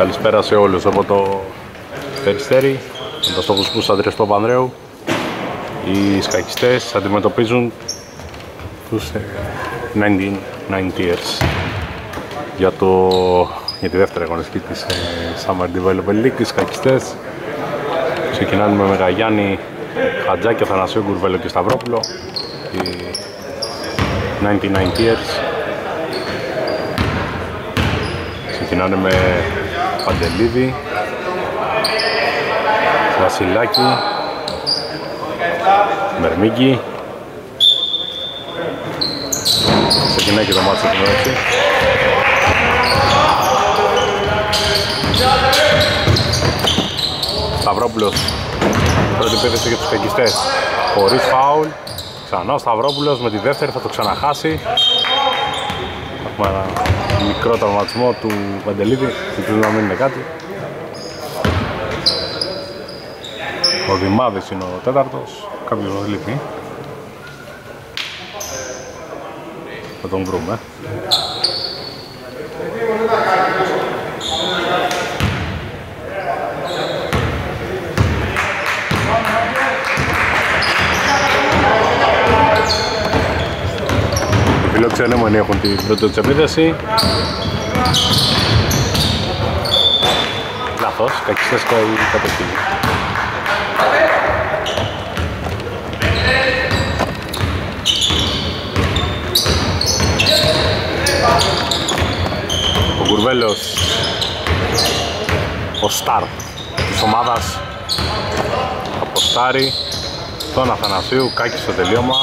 Καλησπέρα σε όλους από το Περιστέρι, με το στόχος που Αντρέας Παπανδρέου. Οι σκακιστές αντιμετωπίζουν τους 1990ers για, το, για τη δεύτερη αγωνιστική της ε, Summer Development League. Οι σκακιστές ξεκινάνε με Μεγαγιάννη, Χατζάκη, Αθανασίου, Γκουρβέλο και Σταυρόπουλο. Οι 1990ers ξεκινάνε με Παντελίδη, Βασιλάκη, Μερμίγκη. Ξεκινάει και το μάτσο την ώρα Σταυρόπουλος, πρώτη επίθεση για τους κακιστές, χωρίς φάουλ. Ξανά ο Σταυρόπουλος με τη δεύτερη θα το ξαναχάσει. Έχουμε ένα μικρό τραυματισμό του Παντελίδη, ελπίζω να μην είναι κάτι. Ο Δημάδης είναι ο τέταρτος, κάποιος μας λείπει. Θα τον βρούμε. Φιλόξενοι έχουν την πρώτη τους επίθεση. Λάθος, κακιστές και η κατοχή. Ο Γκουρβέλος, ο Σταρ της ομάδας, αποστάρει τον Αθανασίου, κάκι στο τελείωμα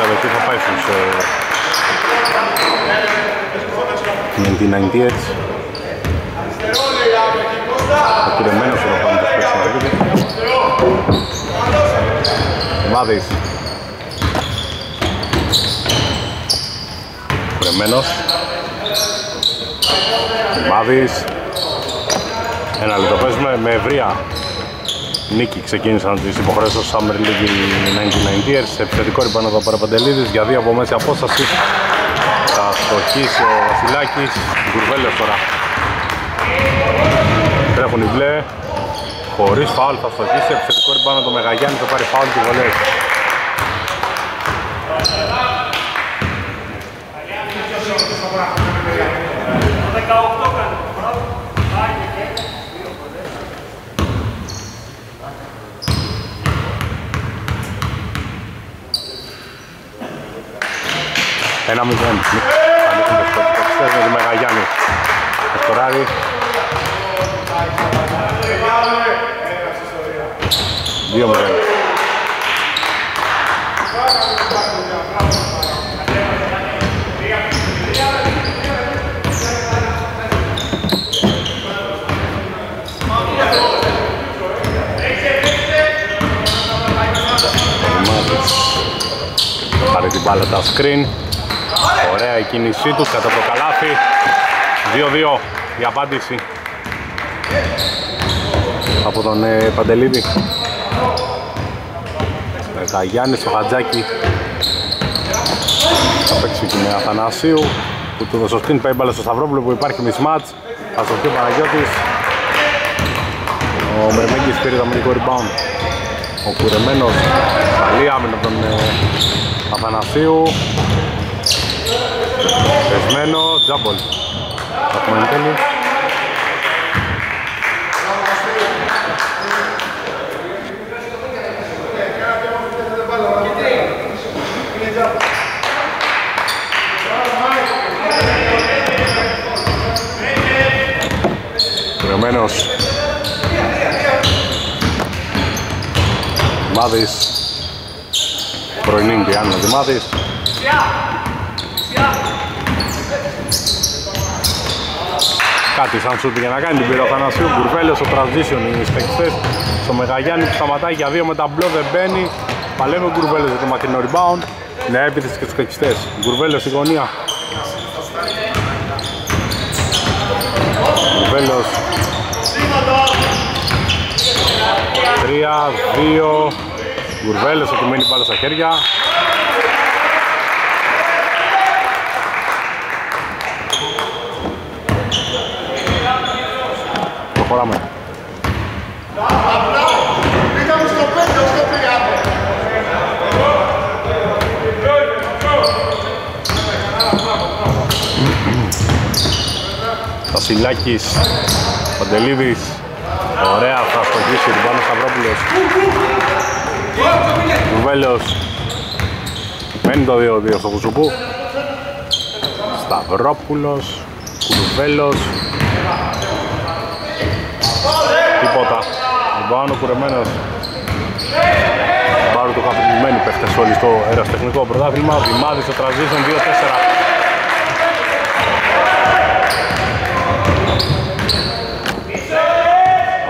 κατοχή θα πάει στους 1990s ο κουρεμένος εδώ πάνω το σπέξι να Μάδης. Κουρεμένος Μάδης. Ένα λεπτό παίζουμε με ευρεία νίκη ξεκίνησαν τις υποχρέωσεις του Summer League 1990 σε επιθετικό ρηπάνω εδώ Παραπαντελίδης. Για δύο από μέση απόστασης. Θα στοχίσει ο Βασιλάκης. Γκουρβέλος τώρα. Τρέχουν οι μπλε. Χωρίς φάουλ θα στοχίσει. Επιθετικό ρηπάνω το Μεγαγιάννη θα πάρει φάουλ και βολές Ένα μηδέν. Ανοίγουν το σκότ. Κοψτές με τη Μεγαγιάννη. Ευτοράρι. Δύο μηδέν. Πάρε την μπάλα τα screen Ωραία η κίνησή του κατά το καλάθι. 2-2 η απάντηση. Από τον ε, Παντελίδη τα Γιάννη στο Χατζάκι. Θα παίξει και με Αθανασίου που του δώσω σπίν πάει μπάλα στο Σταυρόπουλο που υπάρχει μισμάτς θα σωθεί ο Παναγιώτης. Ο Μερμέγκης πήρε το αμυντικό rebound. Ο κουρεμένος καλή άμυνα τον ε, Αθανασίου Πεσμένο, τζάμπολ. Από εν τέλει. Κρεμμένος Μάδης Πρωινή Ιντιάννα Δημάδης κάτι σαν σούτ για να κάνει την πυροχανασίου Γκουρβέλος στο transition οι σπέκτες στο Μεγαγιάννη που σταματάει για δύο με τα μπλό δεν μπαίνει. Παλεύει ο Γκουρβέλος για το μακρινό rebound. Νέα επίθεση και τους κακιστές Γκουρβέλος στη γωνία. Γκουρβέλος 3, 2 Γκουρβέλος ότι μένει πάντα στα χέρια Προχωράμε. Βασιλάκης, Παντελίδης, ωραία, θα στοχίσει την πάνω Σταυρόπουλος. Βουβέλος, μένει το 2-2 στο Κουτσουπού. Σταυρόπουλος, Κουρουβέλος. Τίποτα. Λιμπάνο κουρεμένος. Πάρω το καπιτισμένοι παίχτες όλοι στο αεραστεχνικό πρωτάθλημα. Δημάδης στο transition 2-4.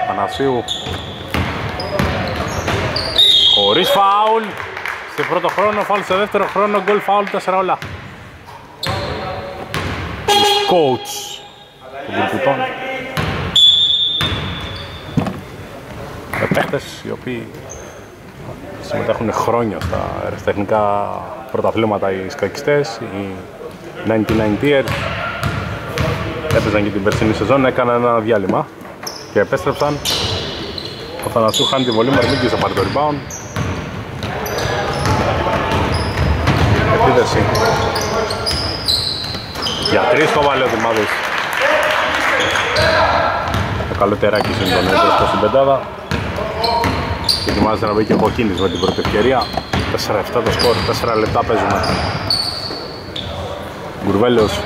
Αθανασίου. Χωρίς φάουλ. Σε πρώτο χρόνο, φάουλ σε δεύτερο χρόνο, γκολ φάουλ 4 όλα. Coach των κουρκουτών. Με παίχτες οι οποίοι συμμετέχουν χρόνια στα αεραστεχνικά πρωταθλήματα οι σκακιστές, οι 99 έπαιζαν και την περσινή σεζόν, έκαναν ένα διάλειμμα και επέστρεψαν. Ο Θανασού χάνει τη βολή, Μαρμίγκης θα πάρει το rebound. Επίδεση. Για τρεις το βάλε ο Δημάδης. Ο καλοτεράκης είναι τον έντρος στην πεντάδα. Και ετοιμάζεται να μπει και ο Κοκκίνης με την πρώτη ευκαιρία. 4-7 το σκορ, 4 λεπτά παίζουμε. Γκουρβέλος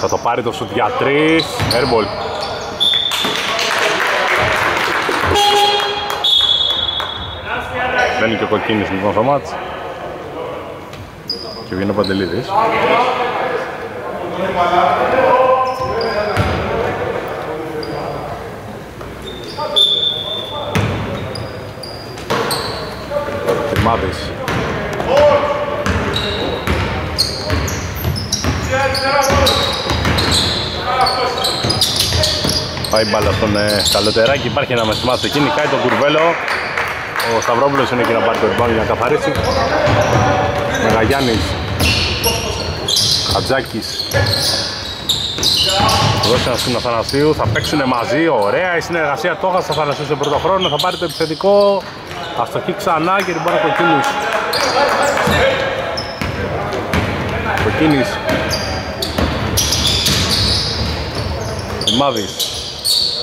θα το πάρει το σουτ για 3. Airball. Μπαίνει και ο Κοκκίνης λοιπόν στο μάτς. Και βγαίνει ο Παντελίδης. Τερμάτης. Πάει μπάλα στον ε, Καλοτεράκη, υπάρχει ένα μεσημάς εκεί, νικάει τον Κουρβέλο. Ο Σταυρόπουλος είναι εκεί να πάρει το rebound για να καθαρίσει. Μεγαγιάννης. Χατζάκης. Δώσε ένα στον Αθανασίου, θα παίξουν μαζί, ωραία η συνεργασία το στο Αθανασίου στον πρώτο χρόνο, θα πάρει το επιθετικό, αστοχή ξανά και την πάρει Κοκκίνης. Κοκκίνης. Μάδης.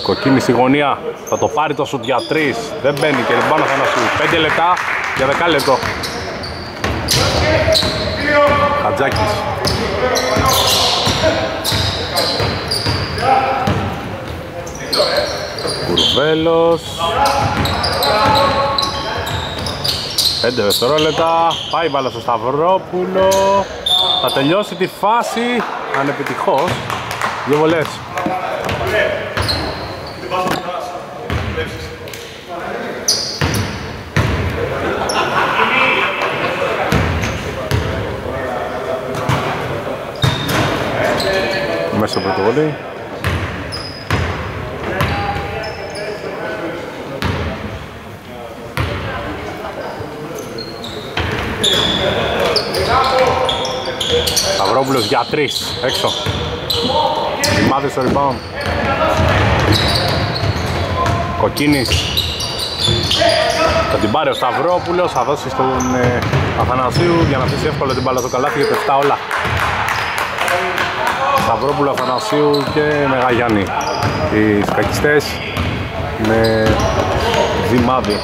Κοκκίνης στη γωνία, θα το πάρει το σουτ για 3, δεν μπαίνει και πάνω Αθανασίου. 5 λεπτά για 10 λεπτό. Χατζάκης. Κουρβέλος 5 δευτερόλεπτα. Πάει μπάλα στο Σταυρόπουλο. Θα τελειώσει τη φάση Ανεπιτυχώς. Δύο βολές. Μέσα από το βολή Σταυρόπουλος για τρεις, έξω. Δημάδη στο rebound. Κοκκίνης. Θα την πάρει ο Σταυρόπουλος, θα δώσει στον ε, Αθανασίου για να αφήσει εύκολα την μπάλα στο καλάθι για 7 όλα. Σταυρόπουλο, Αθανασίου και Μεγαγιάννη. Οι σκακιστές με Δημάδη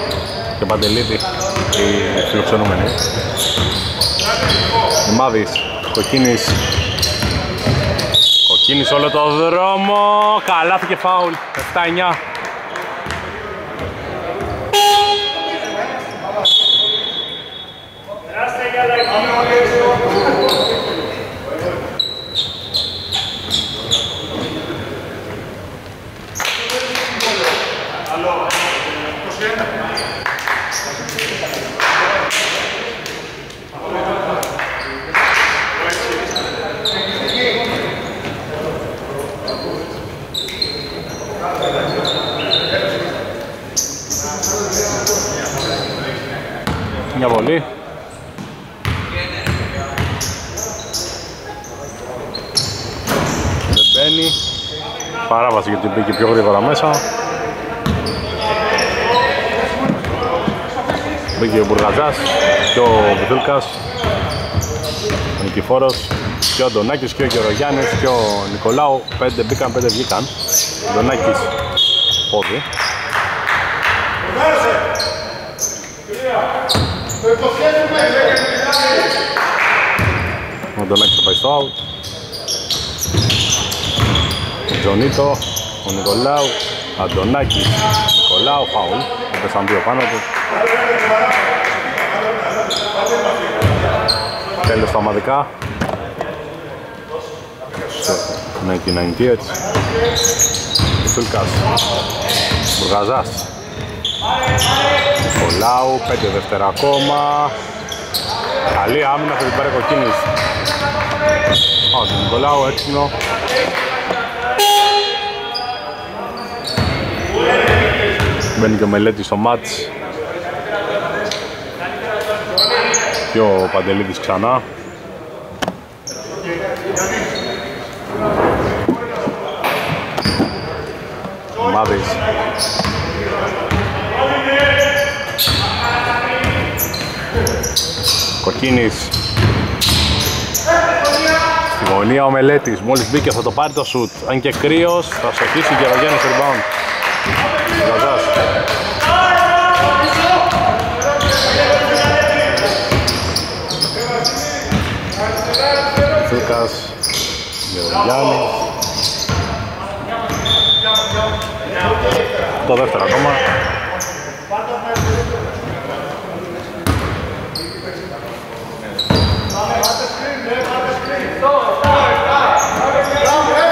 και Παντελίδη οι φιλοξενούμενοι. Δημάδης Κοκκίνης Κοκκίνης όλο το δρόμο. Καλά και φάουλ. 7-9 Μια βολή. Δεν μπαίνει. Παράβαση γιατί μπήκε πιο γρήγορα μέσα. Μπήκε ο Μπουργαζάς και ο Βιδούλκας, ο Νικηφόρος και ο Αντωνάκης και ο Γερογιάννης και ο Νικολάου. Πέντε μπήκαν, πέντε βγήκαν. Ο Αντωνάκης πόδι. Ο Αντωνάκης θα πάει στο out. Ο Τζονίτο, ο Νικολάου, Αντωνάκης, Νικολάου, φάουλ. Έπεσαν δύο πάνω τους. Τέλος τα ομαδικά. Σε 1998. Σουλκάς. Μπουργαζάς. Νικολάου, 5 δεύτερα ακόμα. Καλή άμυνα θα την πάρει κοκκίνης. Ο Νικολάου έξινο. Μπαίνει και ο Μελέτης στο μάτς. Και ο Παντελίδης ξανά. Ομάδες. Κοκκίνης. Στη γωνία ο Μελέτης. Μόλις μπήκε θα το πάρει το σουτ. Αν και κρύος θα σοχίσει και ο Γιάννης rebound. Γαζάς. Τσούκας, Γεωργιάννης. Το δεύτερο ακόμα.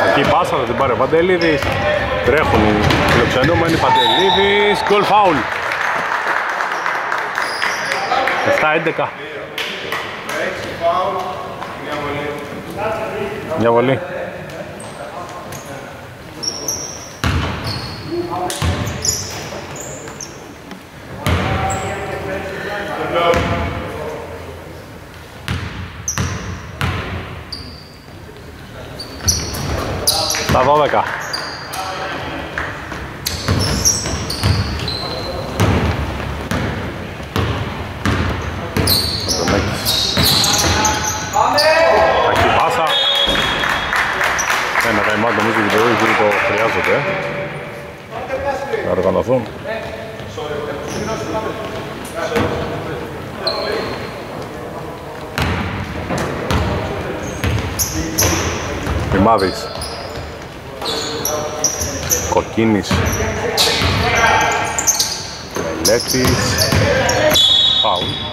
Εκεί πάσα θα την πάρει ο Παντελίδης. Τρέχουν οι φιλοξενούμενοι Παντελίδης. Γκολ φάουλ. 7-11. Μια βολή. Στα 12. Κακή πάσα. Ένα time out νομίζω ότι οι το χρειάζονται. Να οργανωθούν. Πιμάδης. Κοκκίνης. Μελέτης. Φάουλ.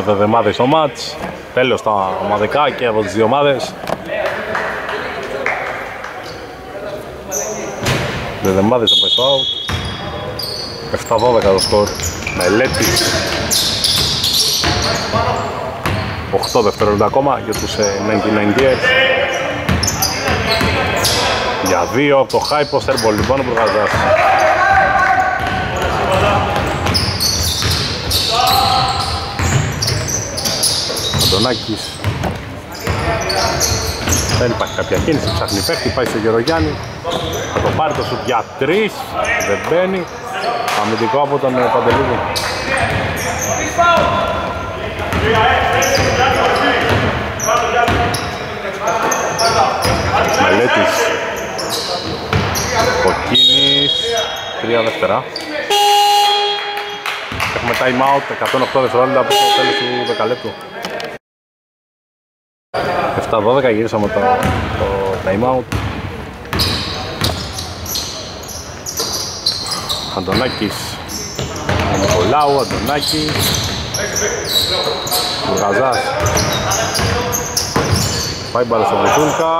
Μένει και ο Δεδεμάδης στο μάτς. Τέλος τα ομαδικά και από τις δύο ομάδες. Δεδεμάδης από στο out. 7-12 το σκορ. Μελέτης. 8 δευτερόλεπτα ακόμα για τους 99 Για δύο από το high poster ball λοιπόν ο Μπουργαζάς. Αντωνάκης. Δεν υπάρχει κάποια κίνηση, ψάχνει παίχτη, πάει στο Γερογιάννη. Θα το πάρει το σουτ για τρεις δεν μπαίνει. Αμυντικό από τον ε, Παντελίδη Μελέτης Κοκκίνης. Τρία δεύτερα. Έχουμε time out 108 δευτερόλεπτα από το τέλος του δεκαλέπτου 7-12 γυρίσαμε το, το time out. Αντωνάκης ο Νικολάου, Αντωνάκης Γαζάς Πάει μπάλα στο Βουζούλκα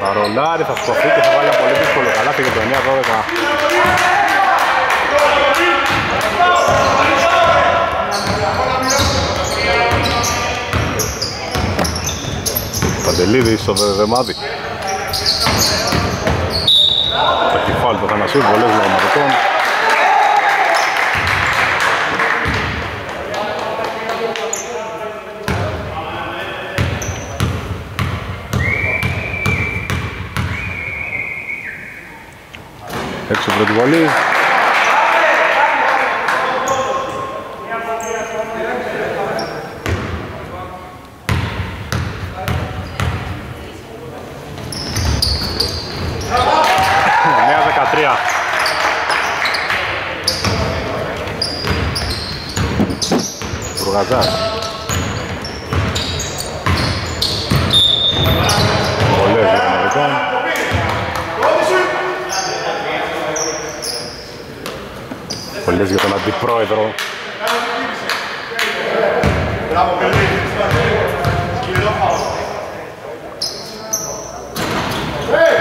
Θα ρολάρει, θα σκοφεί και θα βάλει ένα πολύ δύσκολο καλάθι για το 9-12 Παντελίδη στο δεμάδι. Τα κεφάλι του Θανασίου, βολές λαγματικών. Έξω πρώτη βολή, Μπουργαζάς. Πολλές για τον Αμερικάν. Πολλές για τον αντιπρόεδρο.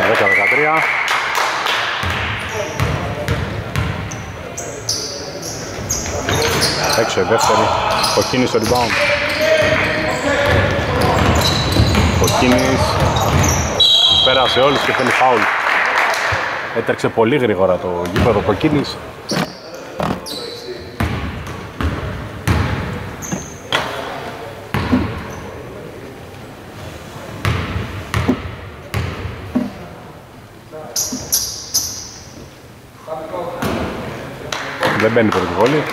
Δέκα δεκατρία. Έξω η δεύτερη. Κοκκίνης στο rebound. Κοκκίνης πέρασε όλους και φαίνει φάουλ. Έτρεξε πολύ γρήγορα το γήπεδο Κοκκίνης. Δεν μπαίνει πρώτη βόλη.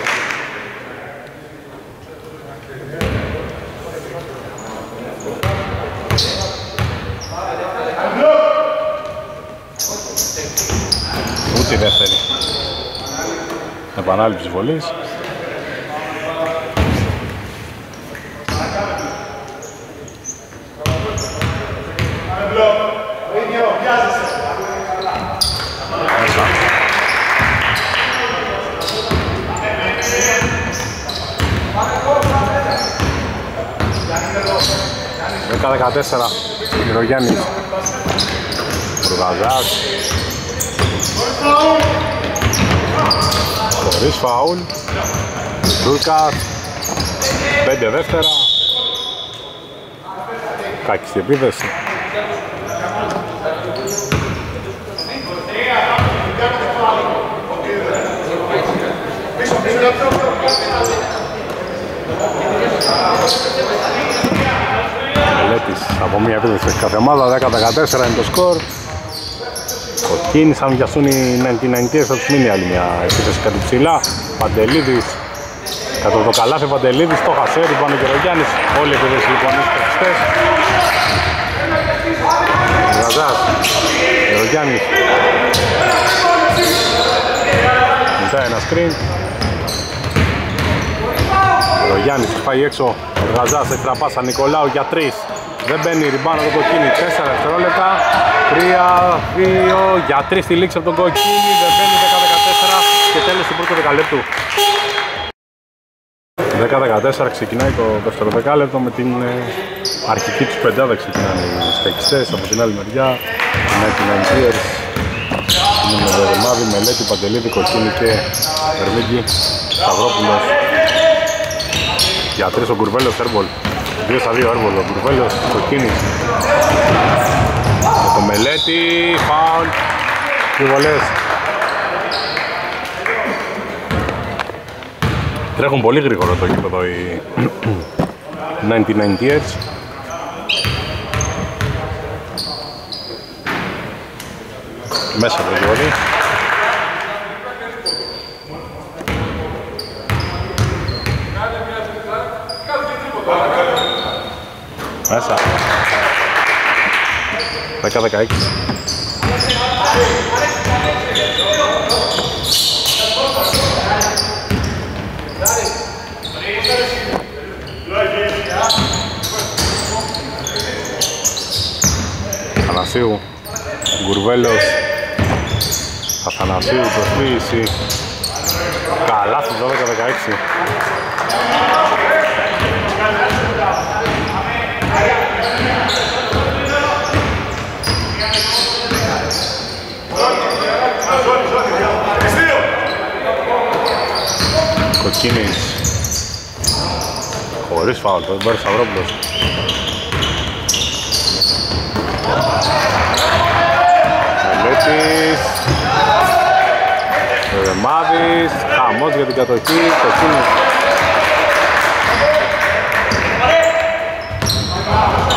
Ούτε η δεύτερη. Επανάληψη βολής. Μέσα. Δέκα δεκατέσσερα. Μυρογιάννης. Προβαζάς. Χωρίς φαούλ. Τούρκας. Πέντε δεύτερα. Κάκιστη επίθεση. Μελέτης από μία επίθεση σε κάθε ομάδα, 10-14 είναι το σκορ. Κοκκίνης, αν βιαστούν οι 99 θα τους μείνει άλλη μια επίθεση κάτι ψηλά. Παντελίδης, κατά το καλάθι Παντελίδης, το χασέρι, πάνω και ο Γιάννης. Όλοι οι επίθεση λοιπόν είναι παιχτές. Γαζάς, ο Γιάννης. Μετά ένα screen. Ο Γιάννης πάει έξω, ο Γαζάς έξτρα πάσα, Νικολάου για τρεις. Δεν μπαίνει ριμπάνω το κοκκίνι, 4 δευτερόλεπτα. 3, 2, για 3 στη λήξη από τον κοκκίνι, δεν μπαίνει 10-14 και τέλος του πρώτου δεκαλέπτου. 10-14 ξεκινάει το δεύτερο δεκάλεπτο με την ε, αρχική τους πεντάδα ξεκινάνε οι στεκιστές από την άλλη μεριά. Με την Angiers, είναι με Δερμάδη, Μελέτη, Παντελίδη, Κοκκίνη και Βερμίγκη, Σταυρόπουλος. Για τρεις ο Γκουρβέλος, Έρμπολ. 2 στα 2 Έρμπολ, ο Γκουρβέλος, Κοκκίνης. Με το Μελέτη, φάουλ, δύο βολές. Τρέχουν πολύ γρήγορα το γήπεδο οι 1998s. Μέσα από το βολή. Μέσα. 10-16. Αθανασίου, Γκουρβέλος, Αθανασίου, προσποίηση, καλάθι 12-16. Κοκκίνης Χωρίς φάουλ, το Μπέρος Σταυρόπουλος. Μελέτης. Ρεμάδης. Χαμός για την κατοχή. Κοκκίνης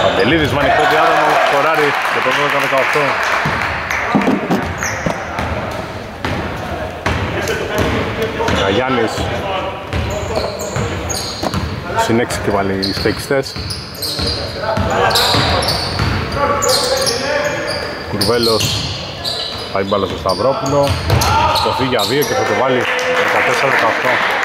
Παντελίδης με ανοιχτό διάδρομο. Σκοράρι για το 12-18 Μεγαγιάννης Συνέξει και πάλι οι στέκιστες. Κουρβέλος πάει μπάλα στο Σταυρόπουλο. Σκοφεί για δύο και θα το βάλει 14-18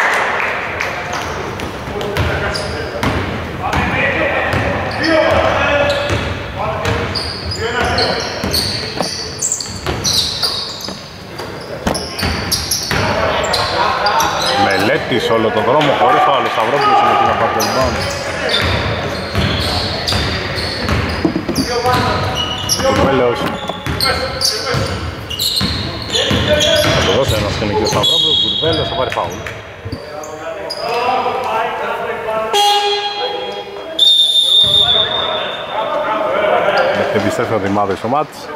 Μελέτης όλο τον δρόμο χωρίς το άλλο Σταυρόπουλος είναι εκεί να πάρει το rebound. Κουρβέλος. Θα το δώσει ένα σκηνή και ο Σταυρόπουλος, Κουρβέλος θα πάρει φάουλ. Επιστρέφει ο Δημάδης στο μάτς.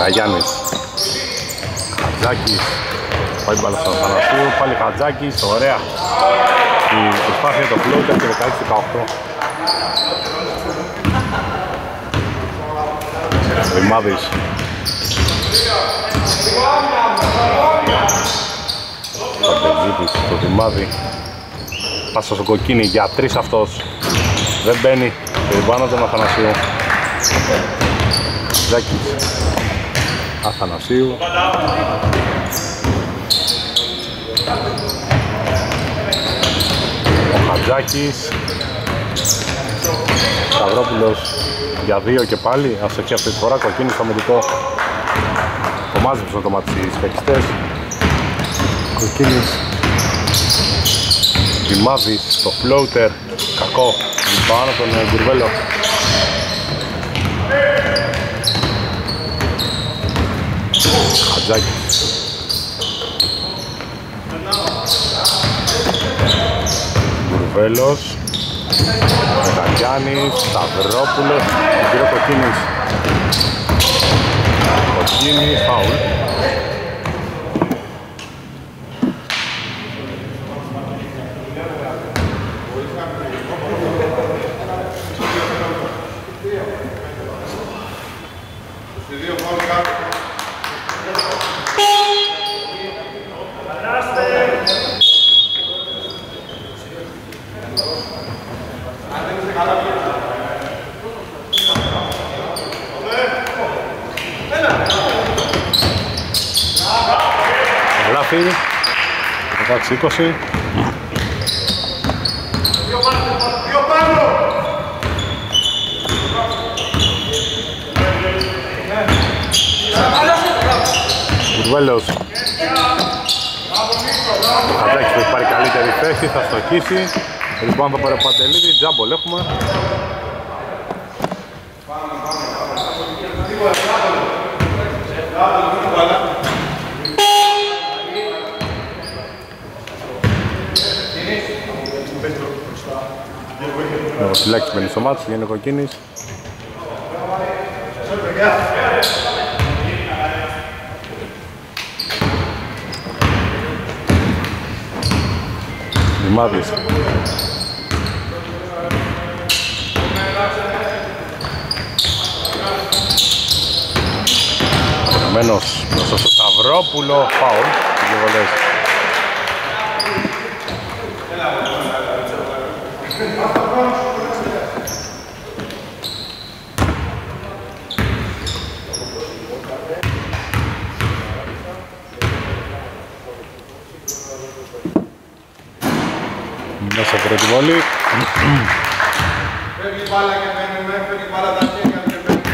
Μεγαγιάννης Χατζάκης. Πάει μπάλα στον Θανασίου, πάλι Χατζάκης, ωραία. Η προσπάθεια το floater και 16-18 Ρημάδης Παντελίδης το Δημάδη Πάσα στο κοκκίνι για τρεις αυτός. Δεν μπαίνει. Περιβάνω τον Αθανασίου. Ζάκης Αθανασίου. Ο Χατζάκης. Σταυρόπουλος για δύο και πάλι. Ας έχει αυτή τη φορά. Κοκκίνη στο αμυντικό. Το μάζεψε το μάτι στις παίκτες Κοκκίνης. Δημάδης στο floater. Κακό. Πάνω τον Γκουρβέλο Χατζάκη. Μπουρβέλος. Μεταγιάννης, Σταυρόπουλος, ο κύριος Κοκκίνης. Κοκκίνη, φάουλ. 16-20 Κουρβέλος Ο Χατζάκης που έχεις πάρει καλύτερη θέση, θα στοχίσει. Λοιπόν θα πάρει ο Παντελίδη, τζάμπολ έχουμε Ο Βασιλάκης μπαίνει στο μάτσο, βγαίνει ο Κοκκίνης. Δημάδης. Επομένως, μπροστά στο Σταυρόπουλο, φάουλ, δύο βολές. Μέσα πρώτη βολή. Φεύγει η μπάλα και μένουμε, φεύγει η μπάλα τα χέρια και μένουμε.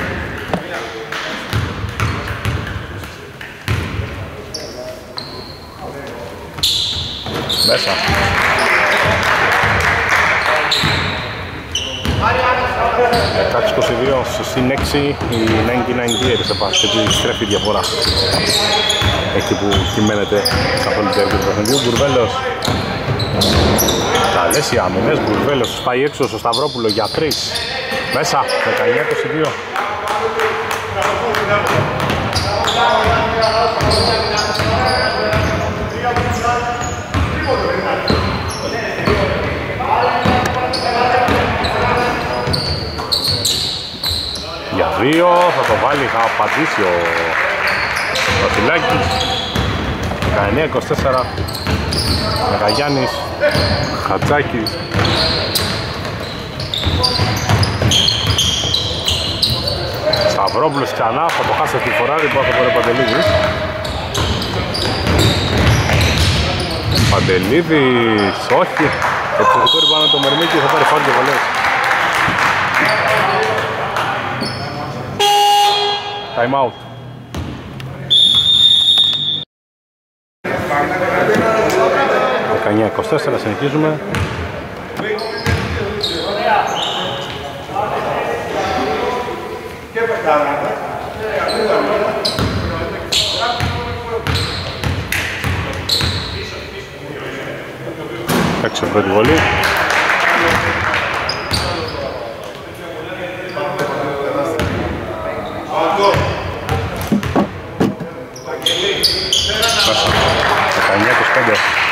Μέσα. Κάτι 22 στο συν 6 η 99 Years επαστρέφει στρέφει η διαφορά εκεί που κυμαίνεται καθ' όλη τη διάρκεια του παιχνιδιού. Μπουρβέλος Καλές οι άμυνες, Μπουρβέλος πάει έξω στο Σταυρόπουλο για 3 Μέσα, 19-22 Για δύο θα το βάλει, θα απαντήσει ο Βασιλάκης. 19-24 Μεγαγιάννης Χατζάκης Σταυρόπουλος ξανά, θα το χάσει αυτή τη φορά, λοιπόν θα μπορεί ο Παντελίδης. Παντελίδης, όχι. Το επιθετικό ριμπάνω το Μερμίκη θα πάρει φάουλ και βολές Time out. Δεκανιά 24, συνεχίζουμε. Έξω πρώτη βολή. Μέσα. 19-25.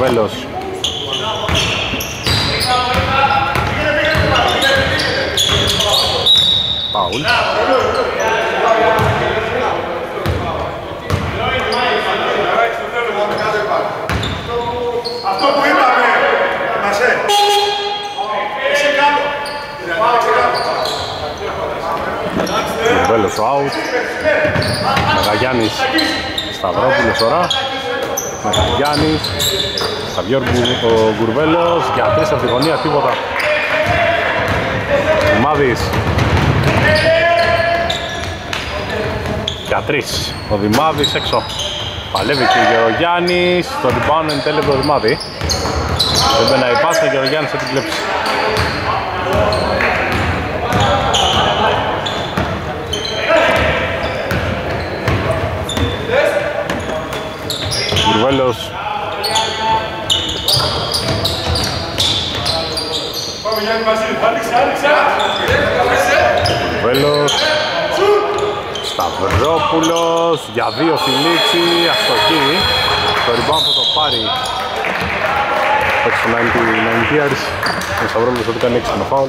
Κουρβέλος. Πάουλ. Αυτό που είπαμε, Μασέ. Είσαι κάτω. Κουρβέλος out. Μεγαγιάννης Σταυρόπουλος τώρα. Μεγαγιάννης. Θα βγει ο Γκου- ο Γκουρβέλος για τρεις από τη γωνία, τίποτα. Δημάδης. Για τρεις. Ο Δημάδης έξω. Παλεύει και ο Γερογιάννης. Το rebound εν τέλει από το Δημάδη. Δεν μπαίνει η πάσα, ο Γερογιάννης θα την κλέψει. Βέλος Σταυρόπουλος για δύο στη λήξη αστοχή το rebound θα το πάρει. Παίξει το 90 years ο Σταυρόπουλος ότι κάνει έξινο φάουλ.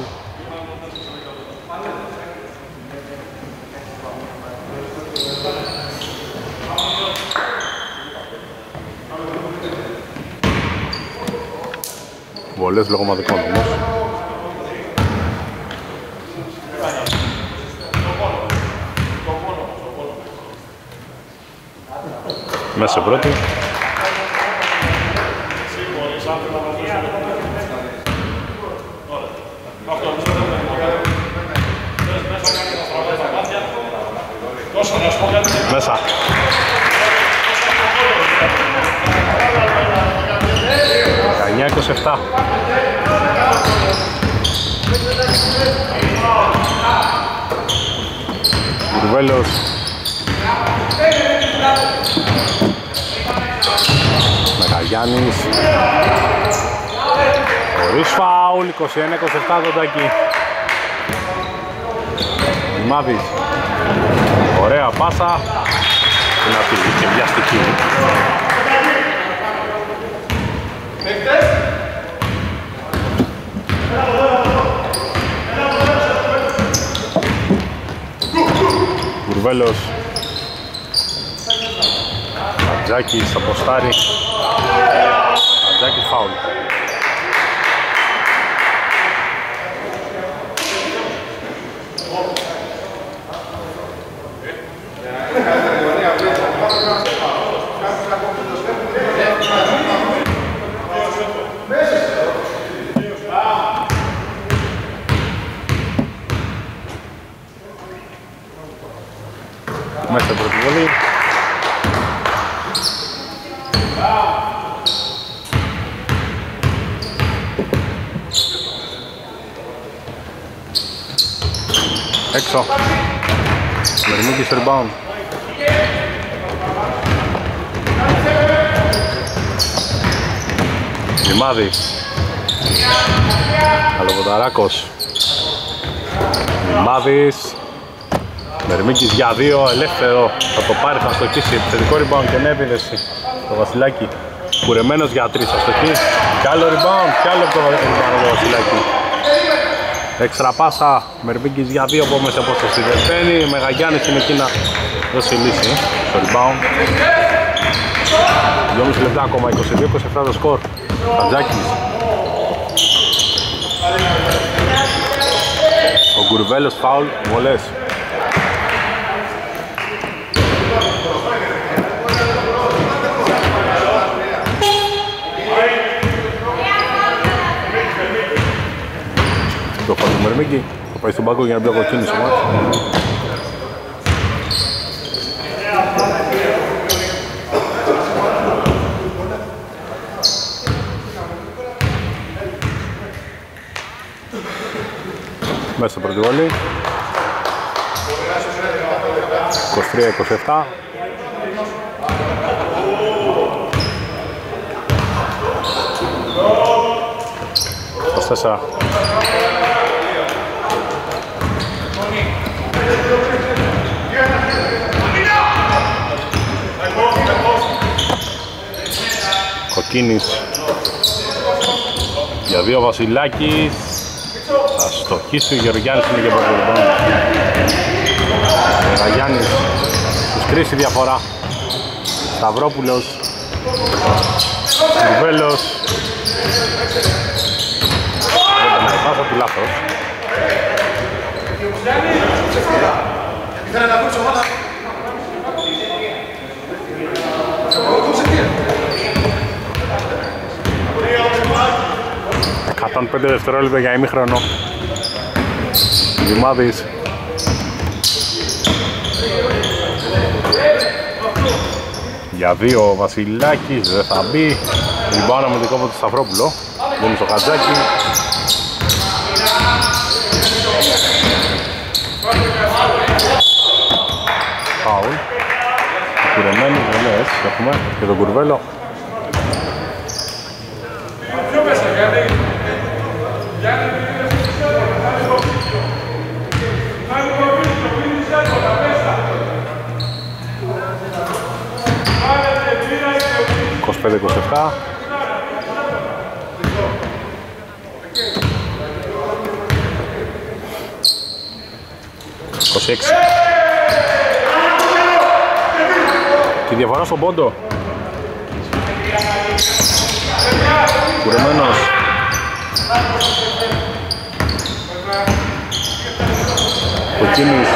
Βολές λόγω μαδικών όμως Μέσα πρώτη. Μέσα. Κανιά 27. Κουρβέλος Μεγαγιάννης Χωρίς φάουλ 21-27 δοντάκι Μάβης. Ωραία πάσα. Είναι αυτή και βιαστική Κουρβέλος Ατζάκης αποστάρει Ατζάκης φάουλ Μέσα πρώτη βολή Έξω. Μερμούκης rebound. Δημάδης. Καλοποταράκος. Δημάδης. Μερμίκης για δύο, ελεύθερο. Θα το πάρει, θα στοχίσει. Επιθετικό rebound και νέα επίδεση το Βασιλάκι κουρεμένος για τρεις, θα στοχίσει. Κι άλλο rebound, κι άλλο από το rebound το Βασιλάκι Έξτρα πάσα, Μερμίκης για δύο από μέσα από το δεν Μεγαγιάννης είναι εκεί να δώσει λύση στο rebound. 2,5 λεπτά ακόμα, 22-27 το σκορ. Χατζάκης. Ο Γκουρβέλος φάουλ, βολές Το φάουλ του Μερμίγκη θα πάει στον πάγκο για να μπει ο κοκκίνης ο μέσα στο πρώτο γόλι 23-27 24 Κοκκίνης. Για δύο Βασιλάκης. Θα στοχίσει ο Γεωργιάννης είναι και πρώτο λοιπόν. Γαγιάννης τους κρίσει διαφορά. Σταυρόπουλος. Κουρβέλος Δεν περνάει πάσα του λάθος Ήθελα να ακούσει ομάδα 105 δευτερόλεπτα για ημίχρονο. Δημάδης. Για δύο ο Βασιλάκης δεν θα μπει. Λιμπάνα με δικό από το Σταυρόπουλο. Δίνει στο Χατζάκι. Φάουλ. Κουρεμένοι βολές έχουμε και τον Κουρβέλο. Κοσπέδε 27 26 Τη διαφορά στον πόντο. Κουρεμένος. Κοκκίνης.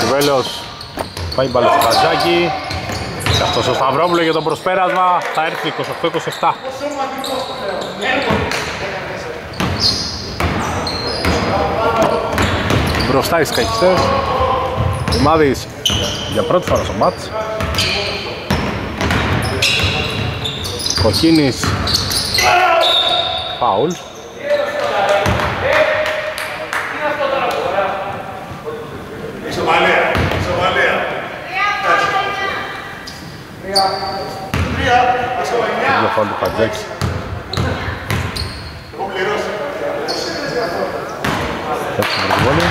Κουρβέλος πάει μπάλα στο χατζάκι αυτός ο Σταυρόπουλος για το προσπέρασμα. Θα έρθει 28-27 μπροστά οι σκαχιστές Μάδης για πρώτη φορά στο μάτς. Κοκκίνης. Φάουλ Τρία. Τρία. Ασοβαλιά. Για φάουλ του Χατζάκη Έχω πληρώσει. Έτσι το πρώτο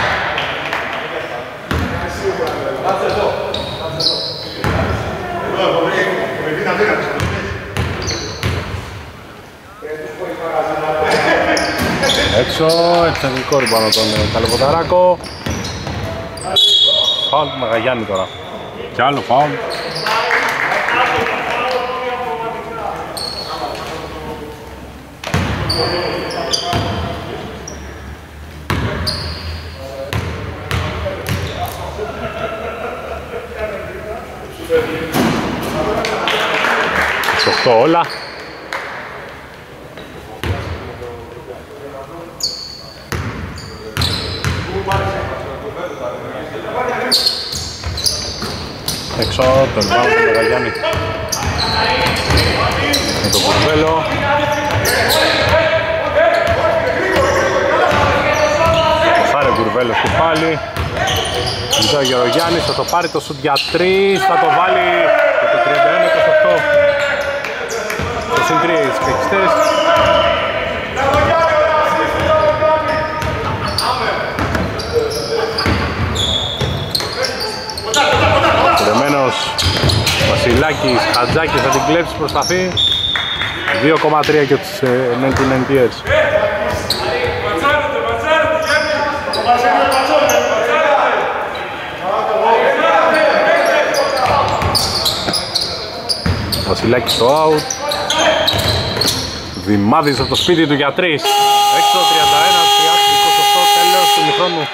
Εδώ, έχω βρει. Με δίνα δίνα. Έξω, εξαιρετικό ριμπάνω τον ε, Καλοποταράκο Φάουλ του Μαγαγιάννη τώρα Και άλλο φάουλ Σοχτώ όλα Έξω τον Βάου του Μεγαγιάννη Με τον Κουρβέλο Σάρε Γκουρβέλος και πάλι. Ζητά ο Γερογιάννης, θα το πάρει το σουτ για 3, θα το βάλει και το 31-28. Το συν 3 οι σκακιστές. Κουρεμένος Βασιλάκης, Χατζάκης θα την κλέψει, προσπαθεί 2,3 και τους 99ers Βασιλάκης στο out Δημάδης από το σπίτι του για 3 Έξω 31, 30, 28 τέλος του ημιχρόνου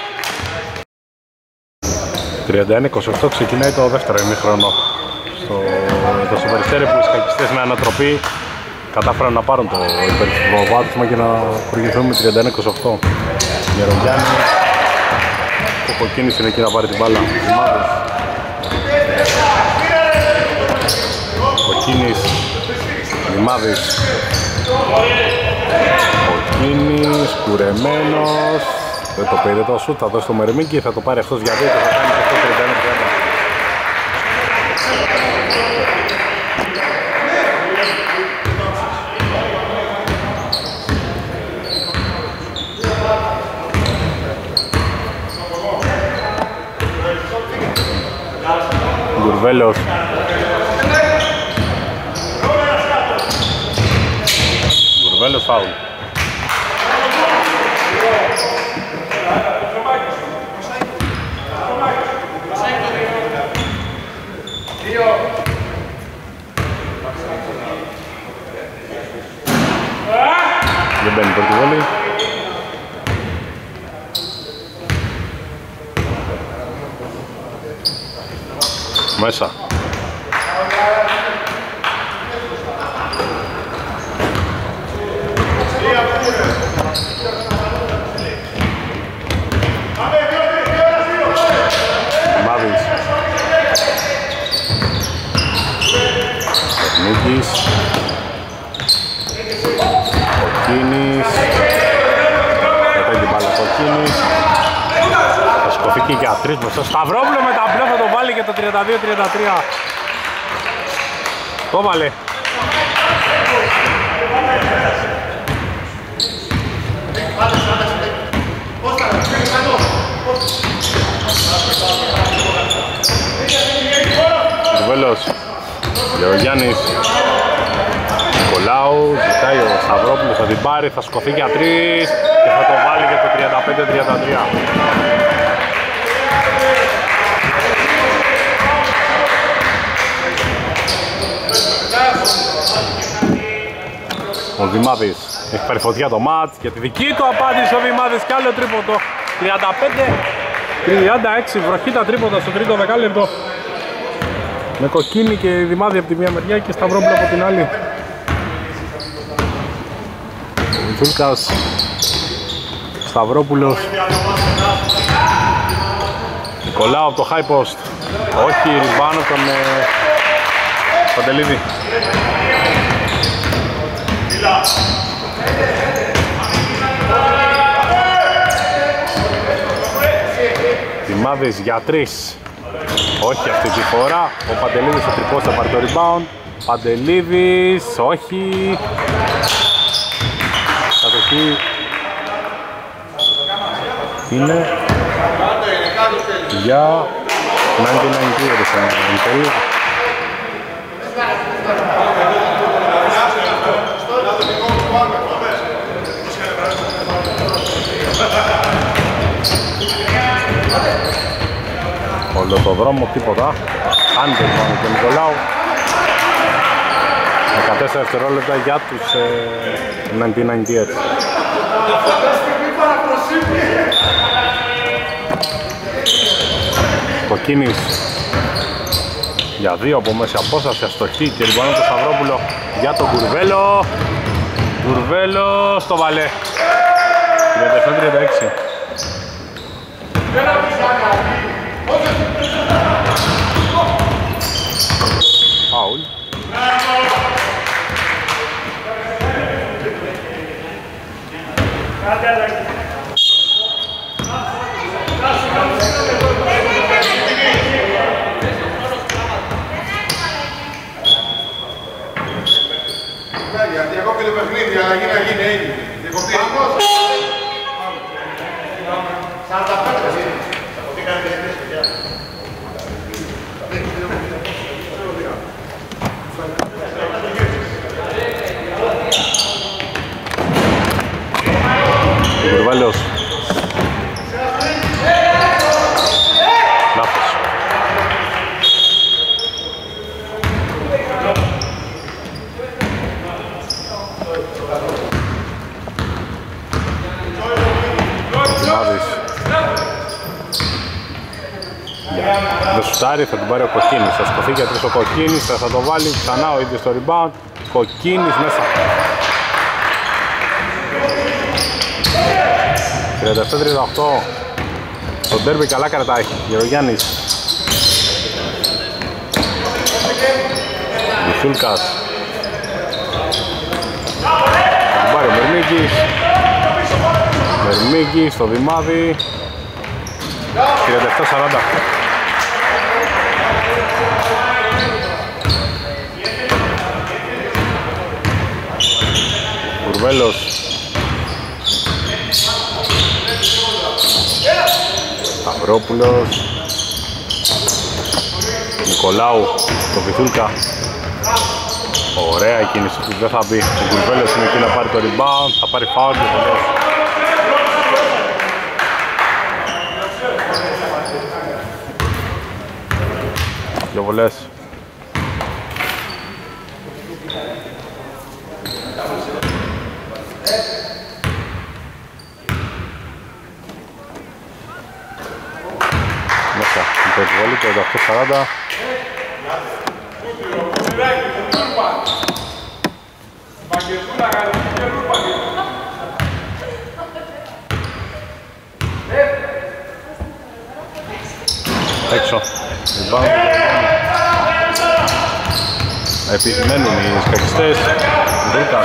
31-28 ξεκινάει το δεύτερο ημιχρόνο στο, το Σοπεριστέρι που οι σκακιστές με ανατροπή κατάφεραν να πάρουν το υπερβάθμα και να προηγηθούν με 31-28 Γερογιάννη ο Κοκκίνης είναι εκεί να πάρει την μπάλα. Δημάδης. Κοκκίνης. Δημάδης Κοκκίνης Κουρεμένος. Δεν το πήρε το σούτ, θα δώσει το Μερμίγκη, θα το πάρει αυτός για δύο και θα κάνει αυτό 31-30 Γκουρβέλος Γκουρβέλος φάουλ Δεν μπαίνει πρώτη βόλη. Μέσα. Μάβης. Νίκης. Κοκκίνης. Μετά την μπάλα Κοκκίνης. Θα σκοθεί και για τρεις μπροστά. Σταυρόπουλο με τα μπλε θα το βάλει και το 32-33. Το βάλε. Βέλος, Γεωργιάννης, Νικολάου, ζητάει ο Σταυρόπουλος, θα την πάρει, θα σκοθεί για τρεις και θα το βάλει για το 35-33. Ο Δημάδης έχει πάρει φωτιά το μάτς για τη δική του απάντηση ο Δημάδης και άλλο τρίποντο 35-36 βροχή τα τρίποτα στο τρίτο δεκάλεπτο. Με κοκκίνη και Δημάδη από τη μία μεριά και Σταυρόπουλο από την άλλη. Βούλκας Σταυρόπουλος. Νικολάου από το high post. Όχι ριμπάνω τον ε, Παντελίδη Δημάδης για τρεις. Όχι αυτή τη φορά. Ο Παντελίδης ο τρυπός θα πάρει το rebound. Παντελίδης όχι. Κατοχή. Είναι για 99 years το δρόμο τίποτα. Άντε λοιπόν και Νικολάου. 14 δευτερόλεπτα για τους ε, 99 years Κοκκίνης. Για δύο από μέση απόσταση αστοχή και λοιπόν το Σταυρόπουλο για τον Κουρβέλο. Κουρβέλο στο βαλέ. 37-36 Φάουλ. Διακόπτει το παιχνίδι, αλλαγή να γίνει, έγινε. Διακόπτει. 45 Κουρβάλαιος. Λάθος. Μάδης. Δεν σουτάρει, θα την πάρει ο Κοκκίνης. Θα σκοθεί για τρεις ο Κοκκίνης, θα, θα το βάλει ξανά ο ίδιος στο rebound. Κοκκίνης μέσα. 37-38. Το ντέρμπι καλά κρατάει. Γερογιάννης. Μιθούλκας. Θα την πάρει ο Μερμίκης. Μερμίκης στο Δημάδι. 37-40. Κουρβέλος Σταυρόπουλος Νικολάου το Βυθούλκα. Ωραία η κίνηση του, δεν θα μπει. Ο Κουρβέλος είναι εκεί να πάρει το rebound Θα πάρει foul και τελειώσει Δύο βολές Μέσα, η πρώτη βολή, 38-40 Έξω. Rebound. Επιμένουν οι σκακιστές. Βρούκα.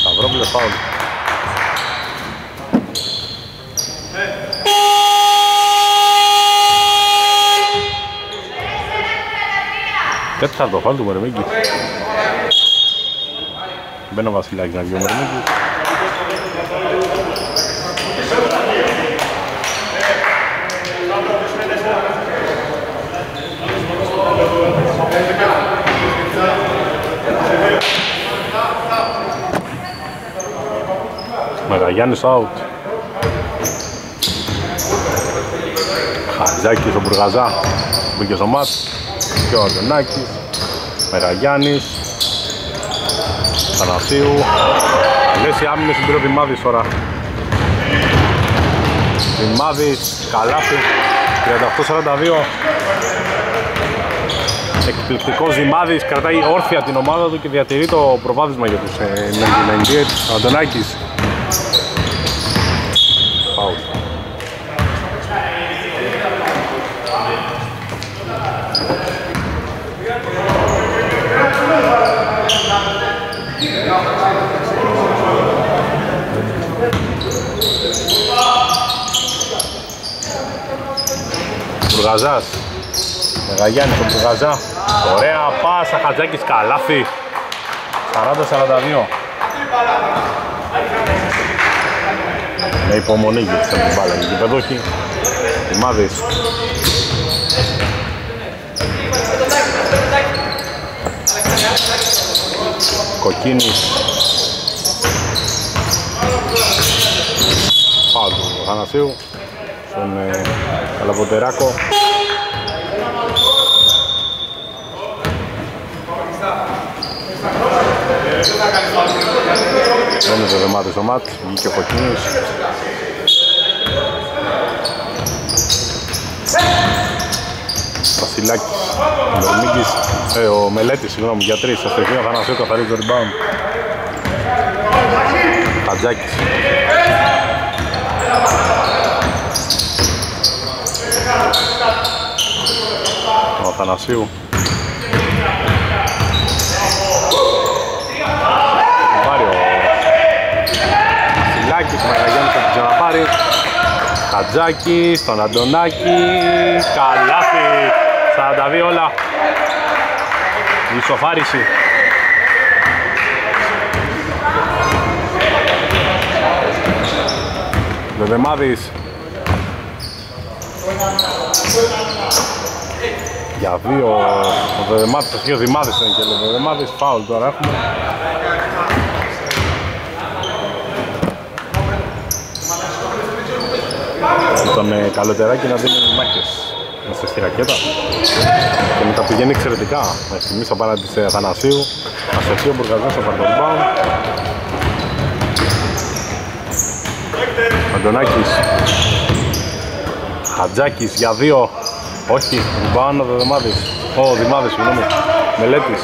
Σταυρόπουλο φάουλ. Τέταρτο φάουλ του Μερμίγκη. Μπαίνει ο Βασιλάκης να βγει ο Μερμίγκης. Μεγαγιάννης out. Χατζάκης ο Μπουργαζά μπήκε στο μάτς και ο Αντωνάκης Μεγαγιάννης Θανασίου Λες οι άμυνες στην πρώτη Δημάδης τώρα. Δημάδης, Καλάθι 38-42 Εκπληκτικός Δημάδης, κρατάει όρθια την ομάδα του και διατηρεί το προβάδισμα για τους ε, 98 Αντωνάκης Φάουλ Μπουργαζάς Μεγαγιάννης τον Μπουργαζά Ωραία πάσα Χατζάκης καλάθι. 40-42 Με υπομονή γύρισαν την μπάλα οι παιδόχοι Δημάδης Κοκκίνης. Πάω του Θανασίου. Στον ε, Καλαβοντεράκο Δεν είναι το δεμάτιο στο μάτ, βγήκε ο Κοκκίνης Βασιλάκης, ο Μερμίγκης, ε, ο Μελέτης, συγγνώμη, για τρεις, στο στοιχείο Θανασίου καθαρίζει το rebound. Χατζάκης. Ο Θανασίου. Πάρει ο Βασιλάκης, ο Μαγαγιάννης θα την ξαναπάρει. Χατζάκη, στον Αντωνάκη, καλάθι, 42 όλα. Η ισοφάριση. Δεδεμάδης. Για δύο, ο Δεδεμάδης, ο δύο Δημάδης είναι και ο Δεδεμάδης, φάουλ τώρα έχουμε. Τον ε, καλοτεράκι να δίνει μάχες. Μέσα στη ρακέτα. Και μετά πηγαίνει εξαιρετικά με στιγμής απέναντι σε Αθανασίου Ασεφίου Μπουργαζός στο Παρτορμπάουν Αντωνάκης. Χατζάκης για δύο. Όχι, rebound ο Δημάδης ο Δημάδης, συγγνώμη. Μελέτης.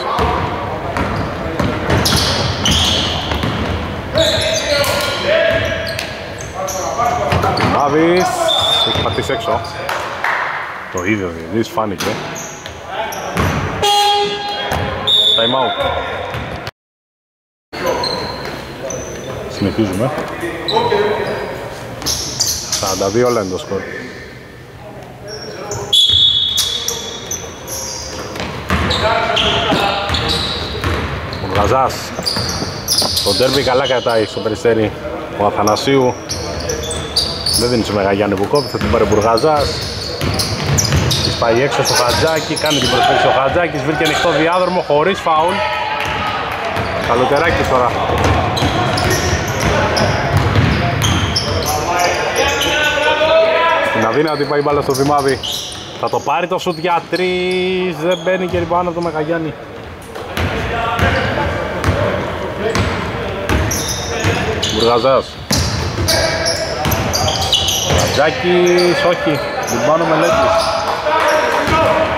Δημάδης έχει πατήσει έξω. Το ίδιο διεδής φάνηκε. Time out. Συνεχίζουμε. 42 όλα είναι το σκορ. Ο Γαζάς. Το ντέρμπι καλά κατάει στο περιστέρι Ο Αθανασίου Δεν δίνει στο Μεγαγιάννη που κόβει Θα την πάρει ο Μπουργαζάς Της πάει έξω στο Χατζάκι Κάνει την προσπέξη ο Χατζάκης Βρήκε ανοιχτό διάδρομο χωρίς φάουλ Καλοτεράκι τώρα Στην αδύνατη πάει μπάλα στο Δημάδι θα το πάρει το σουτ για τρεις, δεν μπαίνει και πάνω από το Μεγαγιάννη. Μπουργαζάς. Ρατζάκης, όχι, Λιμπάνο Μελέτης.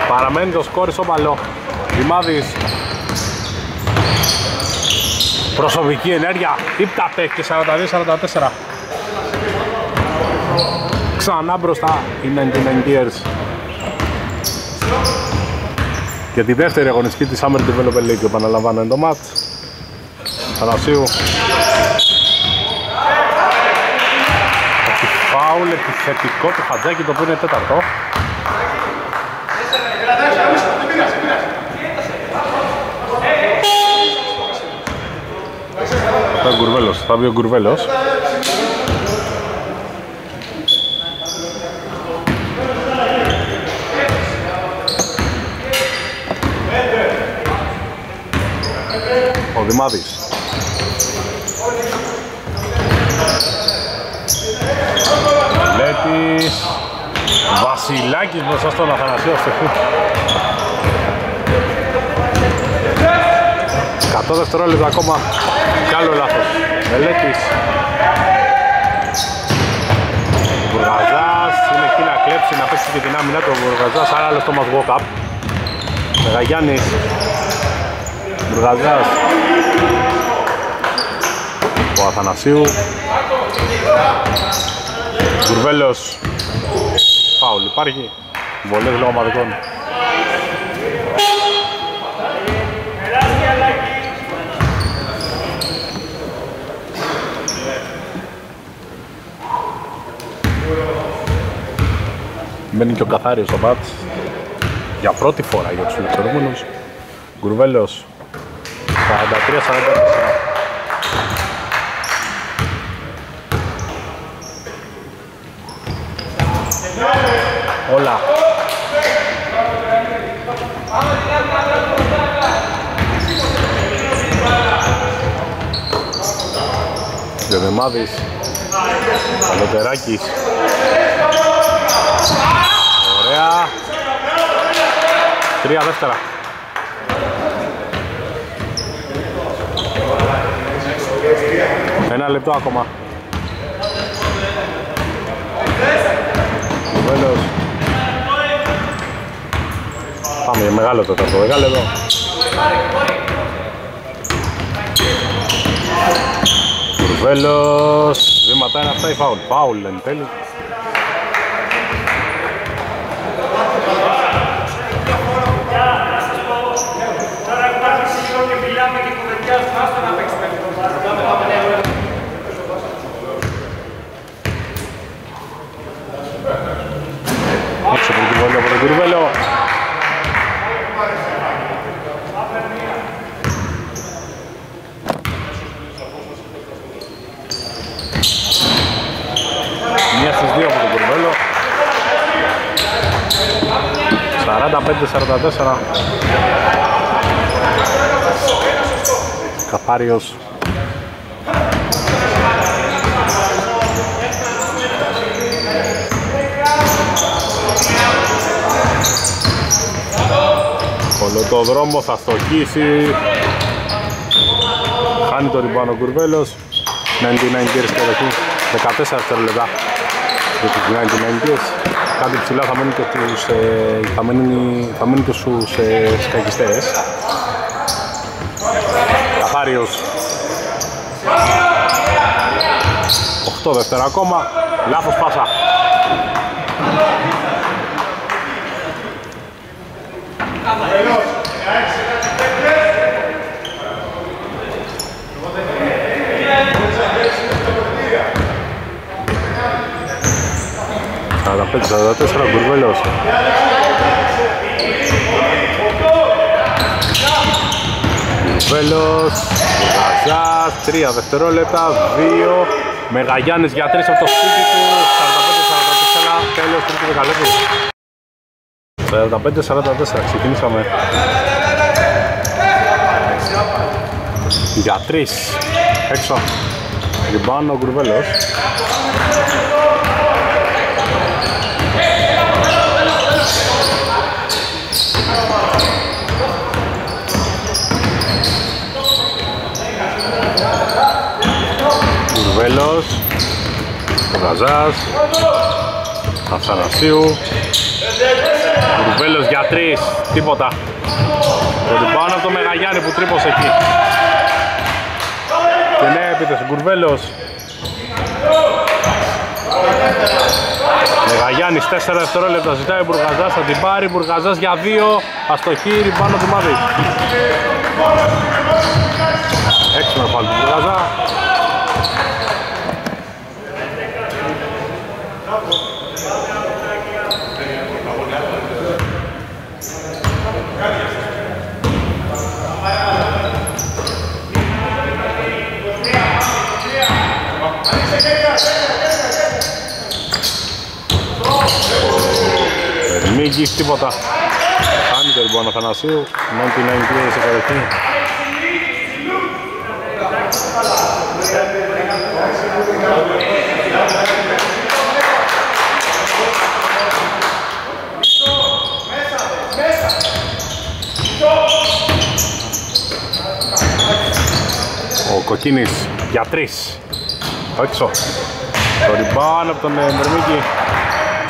Παραμένει το σκόρ ισόπαλο. Δημάδης. Προσωπική ενέργεια, ύπταται και 42-44. Ξανά μπροστά οι 99 years για τη δεύτερη αγωνιστική της Summer Development League επαναλαμβάνω το μάτς Θανασίου φάουλ επιθετικό του Χατζάκη το οποίο είναι τέταρτο Θα ο Γκουρβέλος, θα βγει ο Γκουρβέλος ο Δημάδης. Βασιλάκης μπροστά στον Αθανασίο Στεφού. 100 δευτερόλεπτα ακόμα κι άλλο λάθος. Μελέτης. Μπουργαζάς είναι εκεί να κλέψει, να παίξει και την άμυνα του Μπουργαζάς, άρα άλλο στο μας walk up. Μεγαγιάννης. Μπουργαζάς. Ο Αθανασίου. Γκουρβέλος. Φάουλ υπάρχει. Βολές λόγω μαδικών. Μένει και ο Καθάριος στο μάτς για πρώτη φορά για τους φιλοξενούμενους. Γκουρβέλος 43-44. Όλα. Γεδεμάδης Αλωτεράκης Ωραία. Τρία δεύτερα. Ένα λεπτό ακόμα. Βέλος Πάμε για μεγάλο το τέταρτο μεγάλο εδώ. Κουρβέλος. Βήματα είναι αυτά ή φάουλ. Φάουλ εν τέλει. Έξω από την βόλια από τον Κουρβέλο 45-44. Καθάριος. Όλο το δρόμο θα στοχίσει. Χάνει το ριμπάνο ο Κουρβέλος. 99 κύριες κατοχή. 14 δευτερόλεπτα και τους United Nankers κάτι ψηλά θα μείνει και, τους, ε, θα μείνει, θα μείνει και στους ε, σκακιστές Καθάριος. 8 δεύτερα ακόμα λάθος πάσα Καλώς. 45-44 Γκουρβέλος. Γκουρβέλος, Γαζάς, 3 δευτερόλεπτα, 2. Μεγαγιάννης για 3 από το σπίτι του, 45-44, τέλος τρίτου δεκαλέπτου. 45-44, ξεκινήσαμε. Για 3, έξω. Ριμπάν ο Γκουρβέλος. Ο Γαζάς Αθανασίου Κουρβέλος για τρεις, τίποτα. Το πάνω από το Μεγαγιάννη που τρύπωσε εκεί. Και ναι επίθεση Κουρβέλος Μεγαγιάννης 4 δευτερόλεπτα ζητάει ο Μπουργαζάς θα την πάρει. Μπουργαζάς για 2 αστοχή ριμπάνω του Μάδη έξυπνο πάλι του Μπουργαζά Ερμίγκης, τίποτα. Χάνει το λοιπόν Αθανασίου. 99 σε κατευθύνη. Ο Κοκκίνης για τρεις. Έξω. Το rebound από τον ε, Μερμίκη.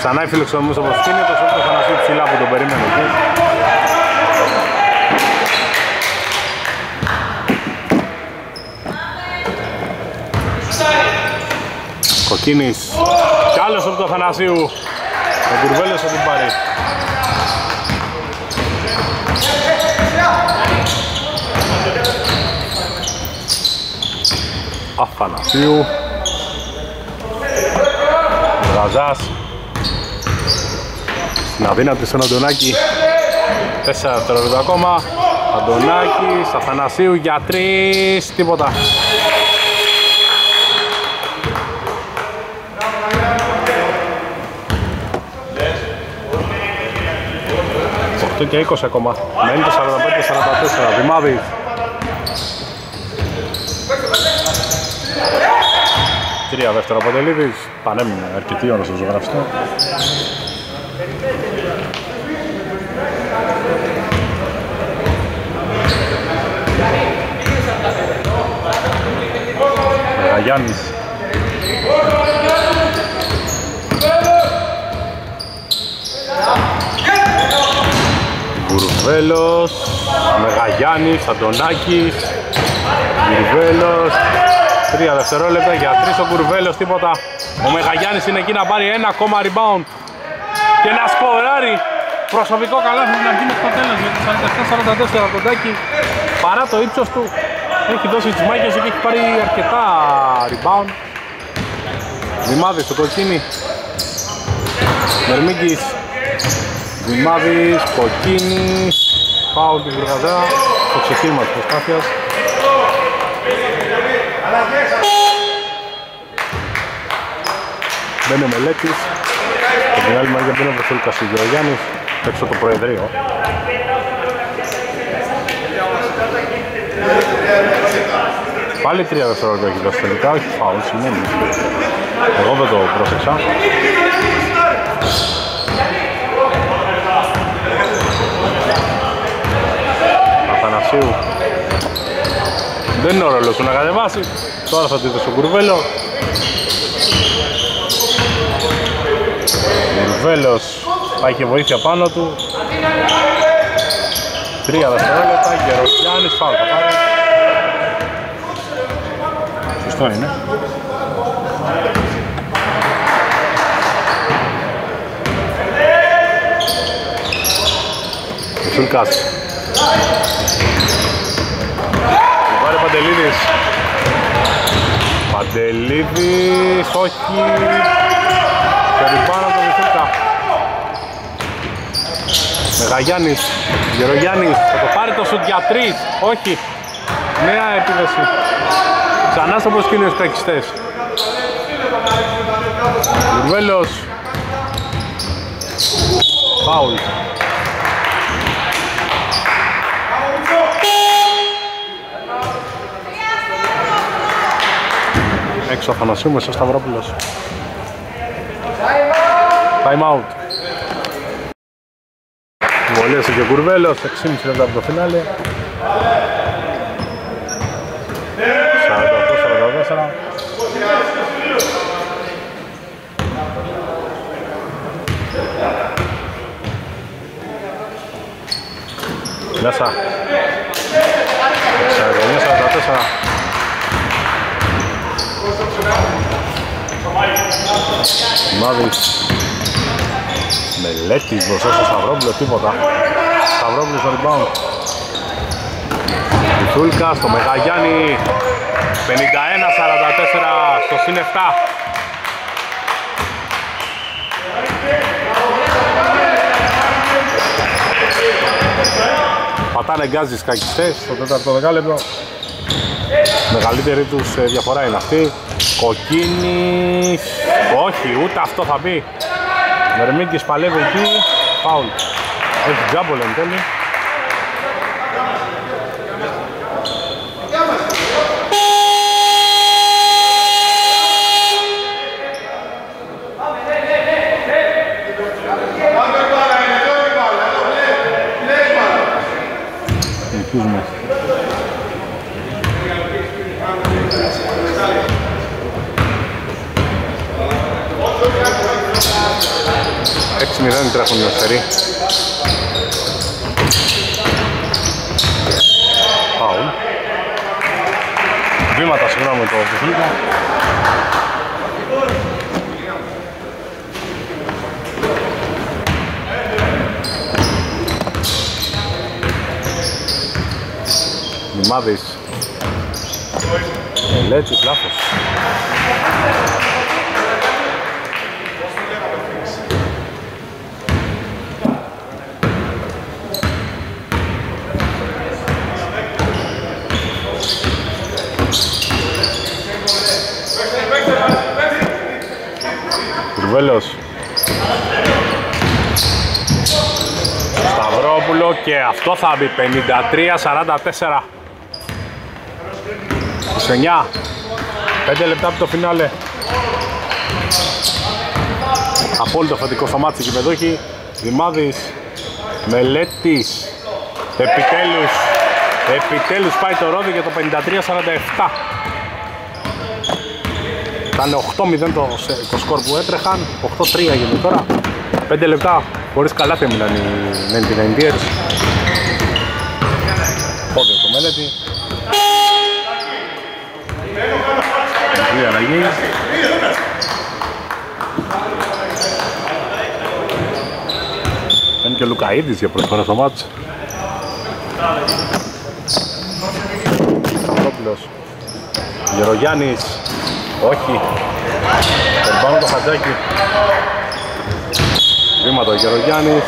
Ξανά η φιλοξενούμενος από σκήνη, το σώμα του Θανασίου ψηλά που τον περίμενε εκεί. Κοκκίνης κι άλλος από το Θανασίου. Ο Κουρβέλος θα την πάρει. Αθανασίου Γαζάς Στην αδύνατη στον Αντωνάκη 4 δευτερόλεπτα ακόμα Αντωνάκης, Αθανασίου για 3 τίποτα Αυτό και 20 ακόμα. Μένει το 45-44. Δημάδη. Τρία δεύτερα από Τελίδης. Πανέμεινε αρκετή ώρα στο ζωγραφιστό. Μεγαγιάννης. Γουρβέλος, Μεγαγιάννης, Αντωνάκης, Γουρβέλος, τρία δευτερόλεπτα για τρεις ο Κουρβέλος, τίποτα. Ο Μεγαγιάννης είναι εκεί να πάρει ένα ακόμα rebound και να σκοράρει προσωπικό καλάθι στην αρχή μέχρι το τέλος για το 47-44 Αντωνάκη παρά το ύψος του έχει δώσει τις μάχες και έχει πάρει αρκετά rebound. Δημάδης στο κοκκίνι. Μερμίγκης Δημάδης, Κοκκίνης, Πάουλ του Βουργαζά, το ξεκίνημα της προσπάθειας. Μπαίνει ο Μελέτης, από την άλλη μεριά μπαίνει ο Βασίλικας Γεωργιάννης, έξω το Προεδρείο. Πάλι τρία δευτερόλεπτα έχει δώσει τελικά, όχι φάουλ, σημαίνει. Εγώ δεν το πρόσεξα. Αθανασίου. Δεν είναι ο ρόλος του να κατεβάσει. Τώρα θα τη δώσει ο Κουρβέλο. Κουρβέλος πάει και βοήθεια πάνω του. Τρία δευτερόλεπτα, Γεροκιάννης, φάουλ θα πάρει. Σωστό είναι. Σουλκάς. Πάρε Παντελίδης. Παντελίδης, όχι. Περιπάνω το Μιχούλκα. Μεγαγιάννης, Γερογιάννης, θα το πάρει το σουτ για τρεις. Όχι. Νέα επίδεση. Ξανά στο προσκήνιο στους κακιστές. Γουρβέλος. Φάουλ. Έξω Αθανασίου μέσα Σταυρόπουλος. Time out. Βολέσε και ο Κουρβέλος, 6,5 λεπτά από το φινάλε. 48-44. Μέσα. 49-44. Μάδης Μελέτης μπροστά στο Σταυρόπουλο, τίποτα. Σταυρόπουλος στο rebound. Τουλκα στο Μεγαγιάννη 51-44 στο συν 7 Πατάνε γκάζι κακιστές στο τέταρτο δεκάλεπτο. Μεγαλύτερη τους διαφορά είναι αυτή. Κοκκίνης. Όχι ούτε αυτό θα μπει Μερμίκης παλεύει εκεί Φάουλ. Έχει τζάμπολ εν τέλει 6-0 τρέχουν οι αστεροί. Φάουλ. Βήματα, συγγνώμη, το Φιφλίκα. Μιμάδης. Ελέτσις, λάθος. Κουρβέλος Σταυρόπουλο και αυτό θα μπει. 53-44 29 5 λεπτά από το φινάλε. Απόλυτο φατικό στο μάτι και παιδόχη Δημάδης. Μελέτης. Επιτέλους. Επιτέλους πάει το ρόδι για το 53-47 ήταν 8-0 το, το σκορ που έτρεχαν, 8-3 γίνεται τώρα. 5 λεπτά χωρίς καλά θα έμειναν οι 99ers. Πόδιο το μέλετη. Μικρή αλλαγή. Είναι και ο Λουκαίδης για πρώτη φορά στο μάτς. Σταυρόπουλος. Γερογιάννης. Όχι. Περπάνω το χατζάκι. Βήματα ο Γερογιάννης.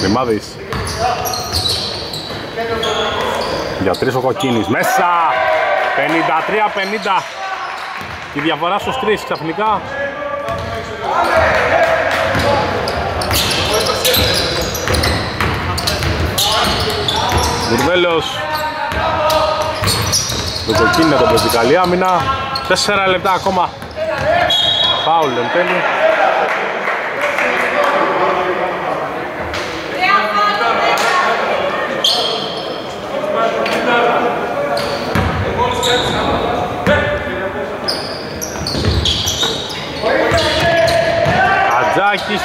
Δημάδης. Για τρεις ο Κοκκίνης. Μέσα! 53-50. Η διαφορά στους τρεις ξαφνικά. Μπουρβέλος. Το Κοκκίνη να τον παίζει καλή άμυνα. 4 λεπτά ακόμα. Φάουλ εν τέλει. Ατζάκης,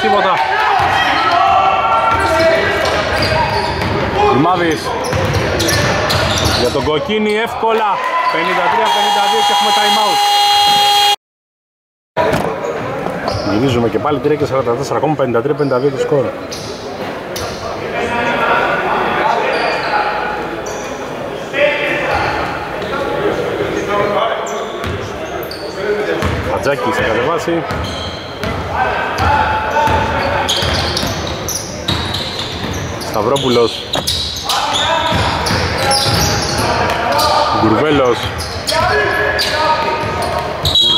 τίποτα. Δημάδης για τον Κοκκίνη εύκολα 53-52 και έχουμε time out. Γυρίζουμε και πάλι 3 και 44, ακόμα 53-52 το σκορ. Ατζάκης θα κατεβάσει. Σταυρόπουλος. Γκουρβέλος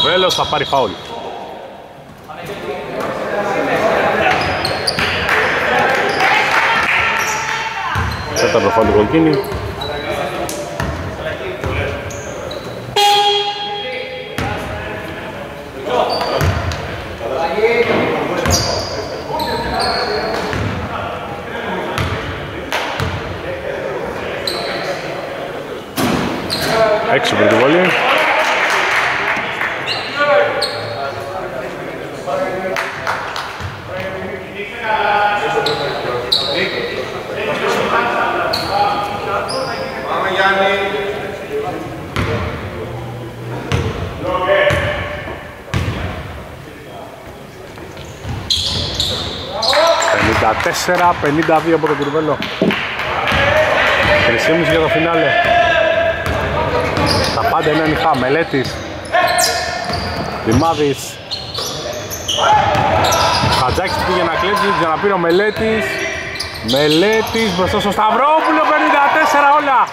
Γκουρβέλος θα πάρει φάουλ. Τέταρτο φάουλ του Κολκίνη Έξω από τη βολή. Πάμε Γιάννη. Πενήντα 52 από τον Κουρβέλο. 3,5 για το φινάλε. Τα πάντα είναι ανοιχτά. Μελέτης. Δημάδης. Χατζάκης πήγε να κλέψει, ξαναπήρε ο Μελέτης. Μελέτης μπροστά στο Σταυρόπουλο, 54 όλα.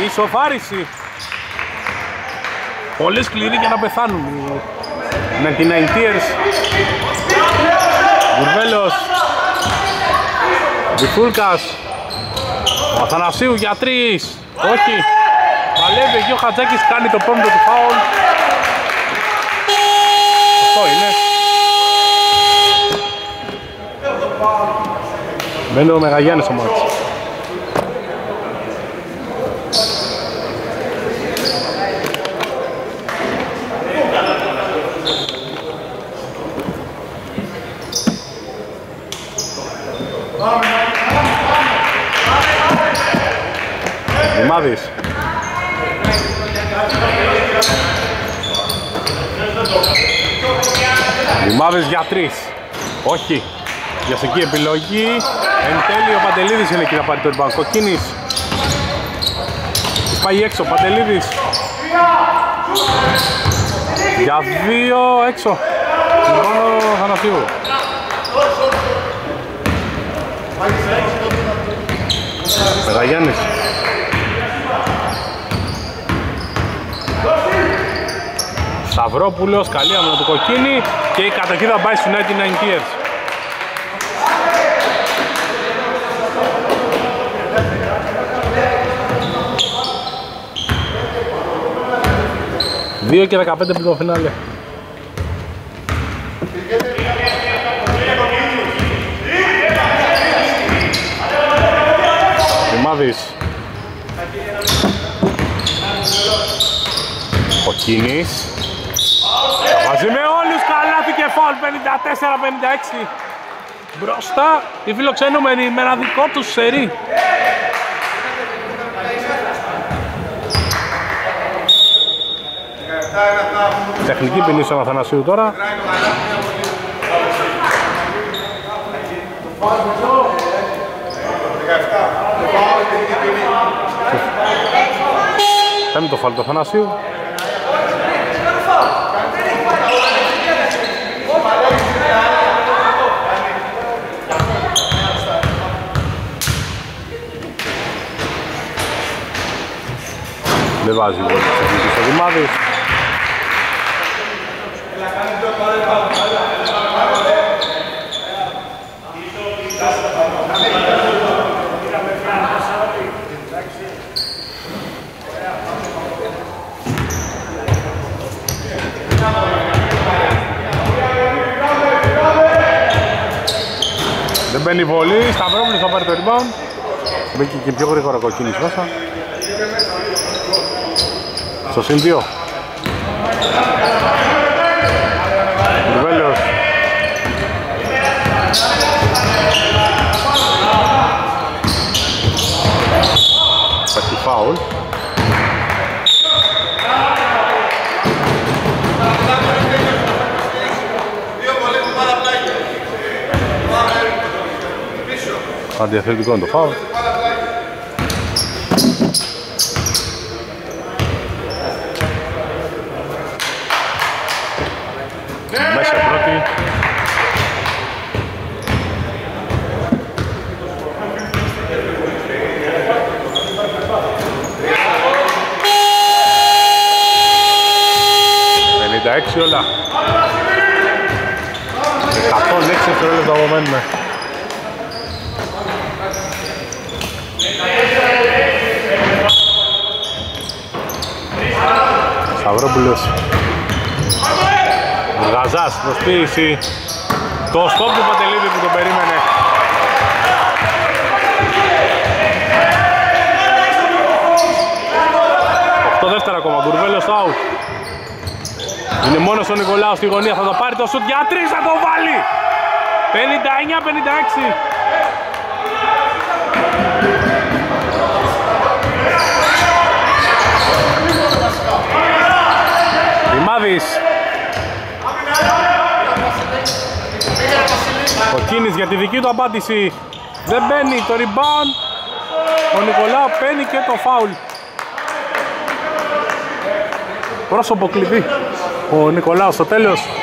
Η ισοφάριση. Πολύ σκληροί για να πεθάνουν. οι 99ers. Μπουρβέλος. Διφούλκας. Ο Αθανασίου για τρεις. Όχι. Παλεύει εκεί ο Χατζάκης κάνει το πόντο του φάουλ. Αυτό είναι. Μένει ο Μεγαγιάννης ο μάτς. Δημάδης. Δημάδης για τρεις. Όχι. Βιαστική επιλογή. Εν τέλει ο Παντελίδης είναι εκεί να πάρει το rebound. Κοκκίνης. Πάει έξω ο Παντελίδης. Για δύο έξω. Μόνο Θανασίου. Μεγαγιάννης. Σταυρόπουλος, καλή άμυνα του Κοκκίνη και η κατοχή θα πάει στους 99 Tears. Δύο και 15 πριν το φινάλε. Δημάδης. Ο Κίνης. Μαζί με όλους καλάθι και φόλ 54-56. Μπροστά οι φιλοξενούμενοι με ένα δικό τους σερί. Τεχνική ποινή στον Αθανασίου τώρα. Πέμπτο φάλ του Αθανασίου. Δεν βάζει ο στο Δημάδης. Δεν μπαίνει βολή, Σταυρόπουλος θα πάρει το rebound. Μπήκε και πιο γρήγορα κοκκίνης μέσα. Στο συν 2. Ρουβέλος. Υπάρχει φάουλ. Αντιαθλητικό είναι το φάουλ. Μέσα πρώτη. Πενήντα έξι όλα. 106 δευτερόλεπτα απομένουμε. Σταυρόπουλος. Γαζάς, προσποίηση. Το στόπ του Πατελίδη που τον περίμενε. Το δεύτερο ακόμα, Γκουρβέλος out. Είναι μόνος ο Νικολάου στη γωνία, θα το πάρει το σουτ. Για τρεις, θα το βάλει 59-56 Δημάδης. Ο Κίνης για τη δική του απάντηση. Δεν μπαίνει το rebound. Ο Νικολάου παίρνει και το φάουλ. Πρόσωπο κλειδί. Ο Νικολάου στο τέλος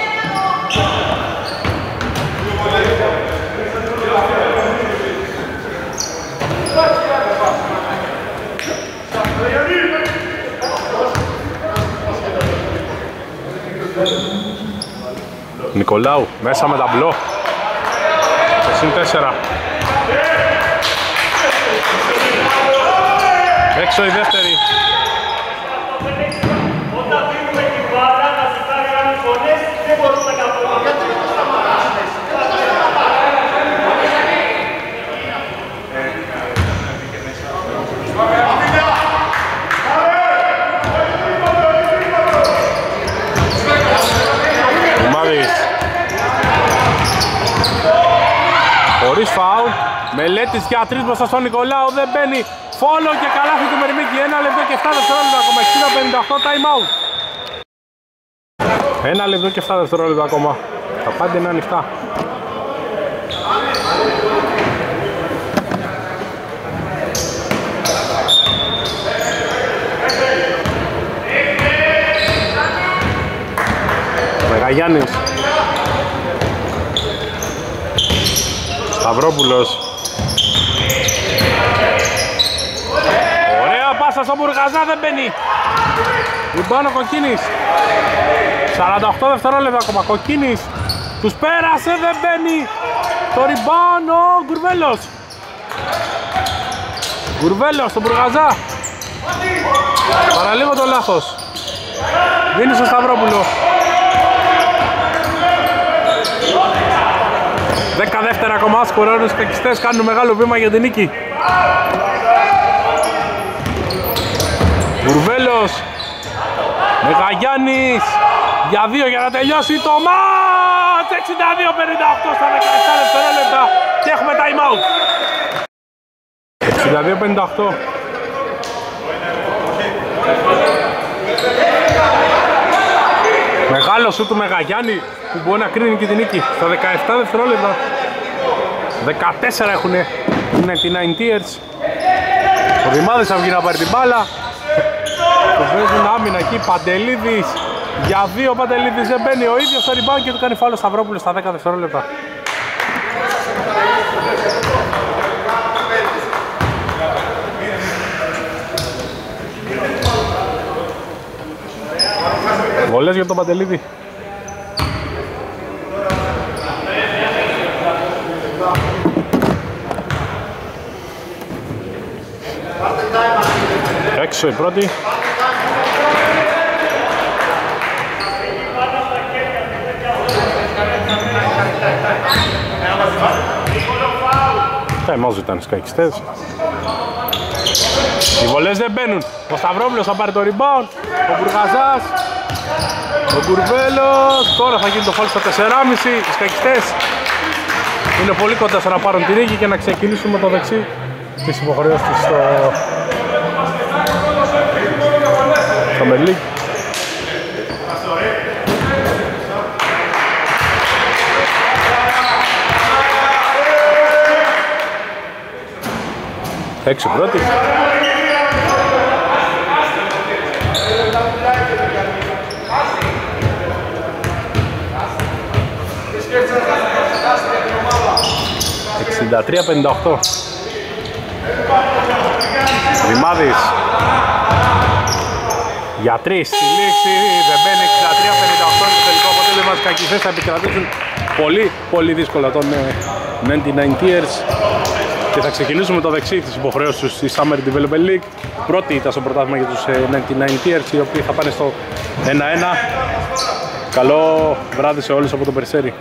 Νικολάου μέσα με τα μπλό συν 4 έξω η δεύτερη Όταν δίνουμε την μπάλα να ζητάει άλλες φωνές δεν μπορούμε να κάνουμε. Μάρις Χωρίς φάουλ Μελέτης για τρεις μπροστά στον Νικολάου δεν μπαίνει. Φόλο και καλάθι του Μερμίκη Ένα λεπτό και 7 δευτερόλεπτα ακόμα. 60-58 time out. Ένα λεπτό και 7 δευτερόλεπτα ακόμα. Τα πάντα είναι ανοιχτά. Μεγαγιάννης Σταυρόπουλος Ωραία πάσα στον Μπουργαζά δεν μπαίνει. Λοιπόν ο Κοκκίνης. 48 δευτερόλεπτα ακόμα Κοκκίνης. Τους πέρασε δεν μπαίνει. Το ριμπάν ο Γκουρβέλος. Γκουρβέλος στον Μπουργαζά. Παραλίγο το λάθος. Δίνει στο Σταυρόπουλο. 10 δεύτερα ακόμα σκορώνουν οι πεκιστές κάνουν μεγάλο βήμα για την νίκη. Μπουρβέλος Μεγαγιάννης για δύο για να τελειώσει το μάτς. 62-58 στα 17 δευτερόλεπτα και έχουμε time out. 62-58 Μεγάλο σου του Μεγαγιάννη που μπορεί να κρίνει και την νίκη. Στα 17 δευτερόλεπτα 14 έχουν οι 99ers ο Δημάδης θα βγει να πάρει την μπάλα. το παίζουν άμυνα εκεί Παντελίδης για δύο Παντελίδης δεν μπαίνει ο ίδιος στο rebound και του κάνει φάλο Σταυρόπουλος στα 10 δευτερόλεπτα Βολές για τον Παντελίδη. Έξω η πρώτη. Time out ήταν οι σκακιστές. Οι βολές δεν μπαίνουν. Ο Σταυρόπουλος θα πάρει το rebound. Ο Μπουργαζάς. Ο Γκουρβέλος. Τώρα θα γίνει το φόλ στα 4,5. Οι σκακιστές είναι πολύ κοντά στο να πάρουν τη νίκη και να ξεκινήσουμε με το δεξί τις υποχρεώσεις τους στο... στο Μελίκ. Έξω πρώτη. Εξήντα τρία πενήντα οχτώ. Δημάδης. Για τρεις στη λήξη δεν μπαίνει. 63-58 το τελικό αποτέλεσμα. Της κακηθές θα επικρατήσουν πολύ πολύ δύσκολα. Τον 99 Tears και θα ξεκινήσουμε το δεξί της υποχρέωσης τους στη Summer Development League. Πρώτη ήταν στο πρωτάθλημα για τους 99 Tears, οι οποίοι θα πάνε στο 1-1. Καλό βράδυ σε όλους από το Περσέρι.